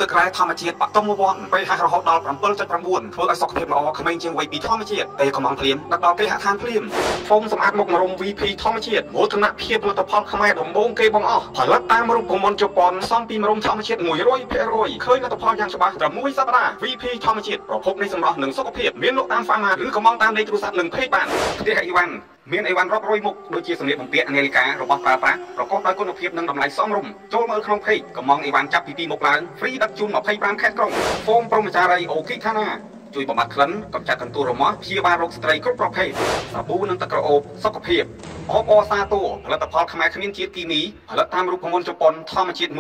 ទឹករ៉ែធម្មជាតិបតុមវ័នពេលហះរហូតដល់7.9ធ្វើឲ្យសុខភាពល្អក្មេងជាងវ័យពីធម្មជាតិពេលកំងភ្លាមដឹកដល់គេហដ្ឋានភ្លាមហ្វូមសម្អាតមុខមរំ VP ធម្មជាតិមោទនភាពផលិតផលខ្មែរដំបូងគេបងអស់ផលិតតាមរូបមន្តជប៉ុនសំពីមរំធម្មជាតិ100%ឃើញលទ្ធផលយ៉ាងច្បាស់ត្រឹម1សប្តាហ៍ VP ធម្មជាតិប្រភពនៃសម្រស់និងសុខភាពមានលក់តាមហ្វាម៉ាឬកំងតាមលេខទូរស័ព្ទនិង Page បានផ្ទះអីវ៉ាន់ មានអីវ៉ាន់រាប់រយមុខដូចជាសម្លៀកបំពាក់នាឡិការបស់ប្រើប្រាស់ប្រកបដោយគុណភាពនិងតម្លៃសមរម្យចូលមើលក្នុង Page កំងអីវ៉ាន់ចាប់ពី2មុខឡើង free ដឹកជូន25ខែក្រុងហ្វូមព្រមចារីអូគីខាណា ជួយបំបត្តិក្លិនកម្ចាត់កន្ទួលរមាស់ព្យាបាលរោគស្ត្រីគ្រប់ប្រភេទសាប៊ូនិងទឹកក្រអូបសុខភាពអបអសាតួផលិតផលខ្មែរគ្មានជាតិគីមីផលិតតាមរូបមន្តជប៉ុនធម្មជាតិ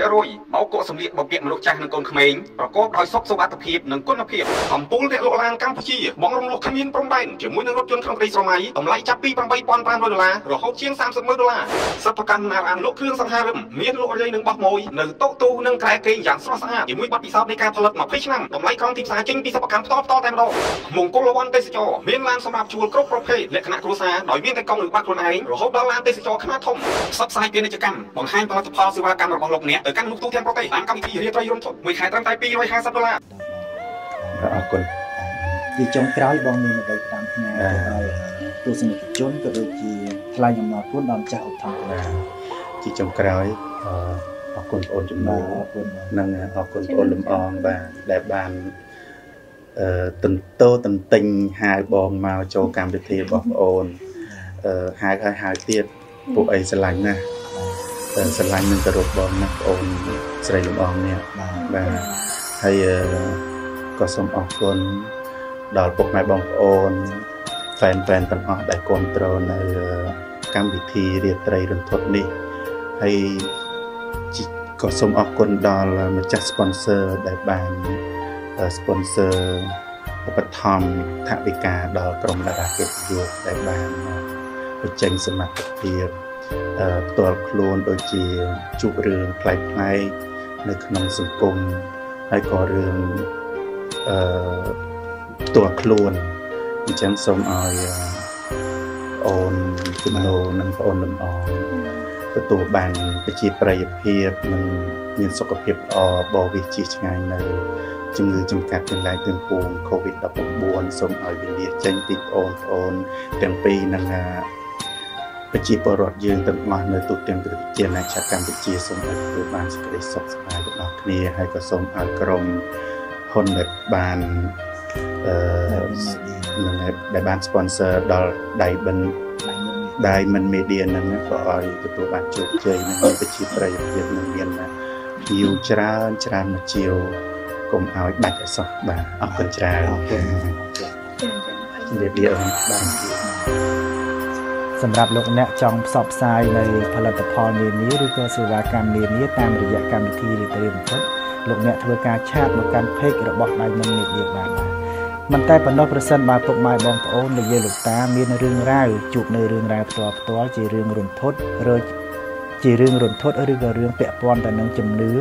100%បោកគក់សម្លៀកបំពាក់មនុស្សចាស់និងកូនក្មេងប្រកបដោយសុខសុវត្ថិភាពនិងគុណភាពអំពូលអ្នកលក់ឡានកម្ពុជាបងរំលោះគ្មានព្រំដែនជាមួយនឹងរថយន្តក្នុងក្តីស្រមៃតម្លៃចាប់ពី8500ដុល្លាររហូតជាង300,000ដុល្លារសិប្បកម្មណារអានលក់គ្រឿងសង្ហារិមមានលក់រាយនឹងបោះម៉ួយនៅតុទូនិងក្រែគេងយ៉ាងស្រស់ស្អាតជាមួយបទពិសោធន៍នៃការផលិត20ឆ្នាំតម្លៃក្រោមទីផ្សារចេញពីសិប្បកម្មផ្ទាល់ផ្ទាល់តែម្ដងមង្គលវ័នទេសចរមានឡានសម្រាប់ជួលគ្រប់ប្រភេទលក្ខណៈគ្រួសារដោយមានតែកង់ឬបាក់ខ្លួនឯងរហូតដល់ឡានទេសចរខ្នាតធំផ្សព្វផ្សាយពាណិជ្ជកម្មបង្ហាញផលិតផលសេវាកម្មរបស់លោកអ្នកទៅកាន់លោកទូទាំងប្រទេសតាមកម្មវិធីរាត្រីរំធត់មួយខែត្រឹមតែ250ដុល្លារអរគុណពីចុងក្រោយបងមានអ្វីតាមផ្ញើទៅដល់ទស្សនិកជនក៏ដូចជាថ្លែងអំណរគុណដល់ម្ចាស់ឧបត្ថម្ភជាចុងក្រោយអរគុណបងអូនចំណូលអរគុណនិងអរគុណបងអូនលំអងបាទដែលបានអឺ តន្ទោតន្ទិញហៅបងមកចូលកម្មវិធីរបស់បងអូនអឺហៅហើយហៅទៀតពួកអីស្រឡាញ់ណាស់ស្រឡាញ់នឹងគោរពបងណាស់បងអូនស្រីលំអងនេះបាទហើយក៏សូមអរគុណដល់ពុកម៉ែបងប្អូនហ្វេនហ្វេនទាំងអស់ដែលគ្រប់គ្រងនៅកម្មវិធីរាត្រីរន្ធត់នេះហើយក៏សូមអរគុណដល់ម្ចាស់ sponsor ដែលបាន sponsor ឧបត្ថម្ភថវិកាដល់ក្រុមតារាកិត្តិយសដែលបានបញ្ចេញសមត្ថភាពផ្ទាល់ខ្លួនដូចជាជួបរឿងផ្លែកផ្លែកនៅក្នុងសង្គមហើយក៏រឿងអឺផ្ទាល់ខ្លួនអញ្ចឹងសូមឲ្យអូនជំនោនិងបងអូនលំអងទទួលបានប្រជាប្រិយភាពនិង មានសុខភាពល្អបរិវិជិះឆ្ងាយនៅជំងឺចំកាត់ទាំងឡាយទាំងពួង COVID-19 សូមឲ្យវិនិច្ឆ័យចេញពីបងប្អូនទាំងពីរនឹងប្រជាពលរដ្ឋយើងទាំងអស់នៅទូទាំងប្រទេសជាតិណាចក្រកម្ពុជាសូមឲ្យទទួលបានសេចក្តីសុខសប្បាយទាំងអស់គ្នាហើយក៏សូមឲ្យក្រុមហ៊ុនដែលបានអឺនឹងដែលបាន sponsor ដល់ដៃបិណ្ឌ Diamond Media ហ្នឹងក៏ឲ្យទទួលបានជោគជ័យនិងមានប្រជាប្រិយភាពនិងមានភ្ញៀវច្រើនច្រើនមកជាវកុំឲ្យដាច់អសោះបាទអរគុណច្រើនអរគុណជំរាបលាអូនបាទសម្រាប់លោកអ្នកចង់ផ្សព្វផ្សាយនៅផលិតផលនានាឬក៏សេវាកម្មនានាតាមរយៈកម្មវិធីរីត្រីបំផុតលោកអ្នកធ្វើការឆាតមកកាន់ page របស់ Diamond Media បានដែរមិនតែប៉ុណ្ណោះប្រសិនបើពុកម៉ែបងប្អូនលោកយាយលោកតាមានរឿងរ៉ាវជួបនៅរឿងរ៉ាវផ្ទាល់ផ្ទាល់ជារឿងរន្ធត់ឬ ជារឿងរន្ធត់ឬក៏រឿងពាក់ព័ន្ធទៅនឹងជំនឿ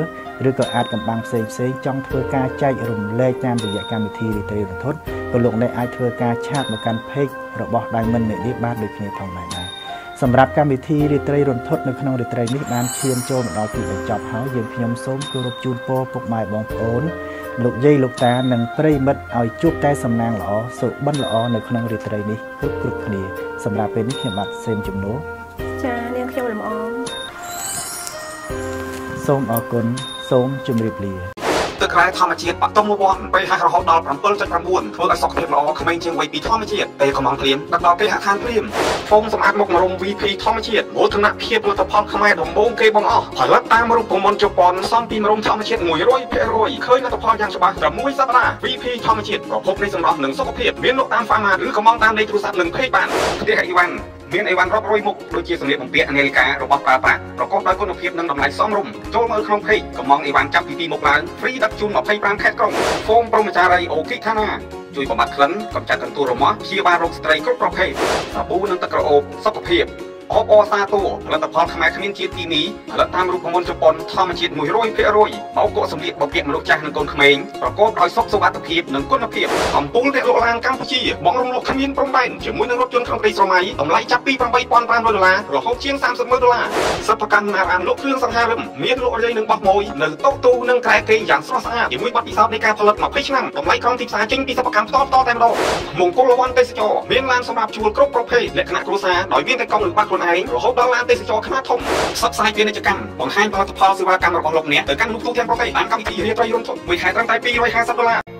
ឬក៏អាចកំបាំងផ្សេងផ្សេងចង់ធ្វើការចែករំលែកតាមរយៈកម្មវិធីរីត្រីរន្ធត់ក៏លោកអ្នកអាចធ្វើការឆាតមកកាន់ page របស់ Diamond Media បានដូចគ្នាផងដែរដែរសម្រាប់កម្មវិធីរាត្រីរន្ធត់នៅក្នុងរាត្រីនេះបានឈានចូលមកដល់ទីបញ្ចប់ហើយយើងខ្ញុំសូមគោរពជូនពរពុកម៉ែបងប្អូនលោកយាយលោកតានិងប្រិយមិត្តឲ្យជួបតែសំណាងល្អសុបិនល្អនៅក្នុងរាត្រីនេះគ្រប់គ្រប់គ្នាសម្រាប់ពេលនេះខ្ញុំបាទសេមជំនួសចានាងខ្ញុំលំអង សូមអរគុណសូមជម្រាបលាទឹកក្រែធម្មជាតិបតុមវ័នពេលហែករហូតដល់7.9ធ្វើឲ្យសុខភាពល្អក្មេងជាងវ័យពីធម្មជាតិពេលកំងព្រាមដឹកដល់គេហដ្ឋានព្រាមហ្វូមសម្អាតមុខមរុំ VP ធម្មជាតិមោទនភាពផលិតផលខ្មែរដំបូងគេបង្អស់ផលិតតាមរូបមន្តជប៉ុនសំពីមរុំធម្មជាតិ100%ឃើញលទ្ធផលយ៉ាងច្បាស់ត្រឹមមួយសប្តាហ៍ VP ធម្មជាតិប្រភពនៃសម្រស់និងសុខភាពមានលក់តាមហ្វាម៉ាឬកំងតាមលេខទូរស័ព្ទនិងពេកបានផ្ទះអីវ៉ាន់ មានអីវ៉ាន់រាប់រយមុខដូចជាសម្លៀកបំពាក់នាឡិការបស់ប្រើប្រាស់ប្រកបដោយគុណភាពនិងតម្លៃសមរម្យចូលមើលក្នុងពេកកំងអីវ៉ាន់ចាប់ពីទីមុខឡើងហ្វ្រីដឹកជូន25ខេត្តក្រុងហ្វូមប្រមចារីអូគីថាណាជួយបំបត្តិក្លិនកម្ចាត់កន្ទួលរមាស់ព្យាបាលរោគស្ត្រីគ្រប់ប្រភេទសាប៊ូនិងទឹកក្រអូបសុខភាព អបអសាទូផលិតផលខ្មែរគ្មានជាតិគីមីផលិតតាមរូបមន្តជប៉ុនធម្មជាតិ100%បោកគក់សម្លៀកបំពាក់មនុស្សចាស់និងកូនក្មេងប្រកបដោយសុខសុវត្ថិភាពនិងគុណភាពអំពូលអ្នកលក់ឡានកម្ពុជាបងរំលោភគ្មានព្រំដែនជាមួយនឹងរថយន្តក្នុងព្រៃស្រមៃតម្លៃចាប់ពី8500ដុល្លាររហូតជាង300,000ដុល្លារសិប្បកម្មណារានលក់គ្រឿងសង្ហារឹមមានលក់រាយនឹងបោះម៉ួយនៅតូទូនិងក្រែគេងយ៉ាងស្រស់ស្អាតជាមួយបទពិសោធន៍នៃការផលិត20ឆ្នាំតម្លៃក្រោមទីផ្សារចេញពីសិប្បកម្មផ្ទាល់ៗតែម្ដងមង្គលវ័នទេសចរមានឡានសម្រាប់ជួលគ្រប់ប្រភេទលក្ខណៈគ្រួសារដោយមានតែកង់ឬបាក់ខ្លួនឯងរហូតដល់ឡានទេសចរខ្នាតធំផ្សព្វផ្សាយពាណិជ្ជកម្មបង្ហាញផលិតផលសេវាកម្មរបស់លោកអ្នកទៅកាន់លោកទូទាំងប្រទេសតាមកម្មវិធីរាត្រីរំជុំមួយខែត្រឹមតែ250ដុល្លារ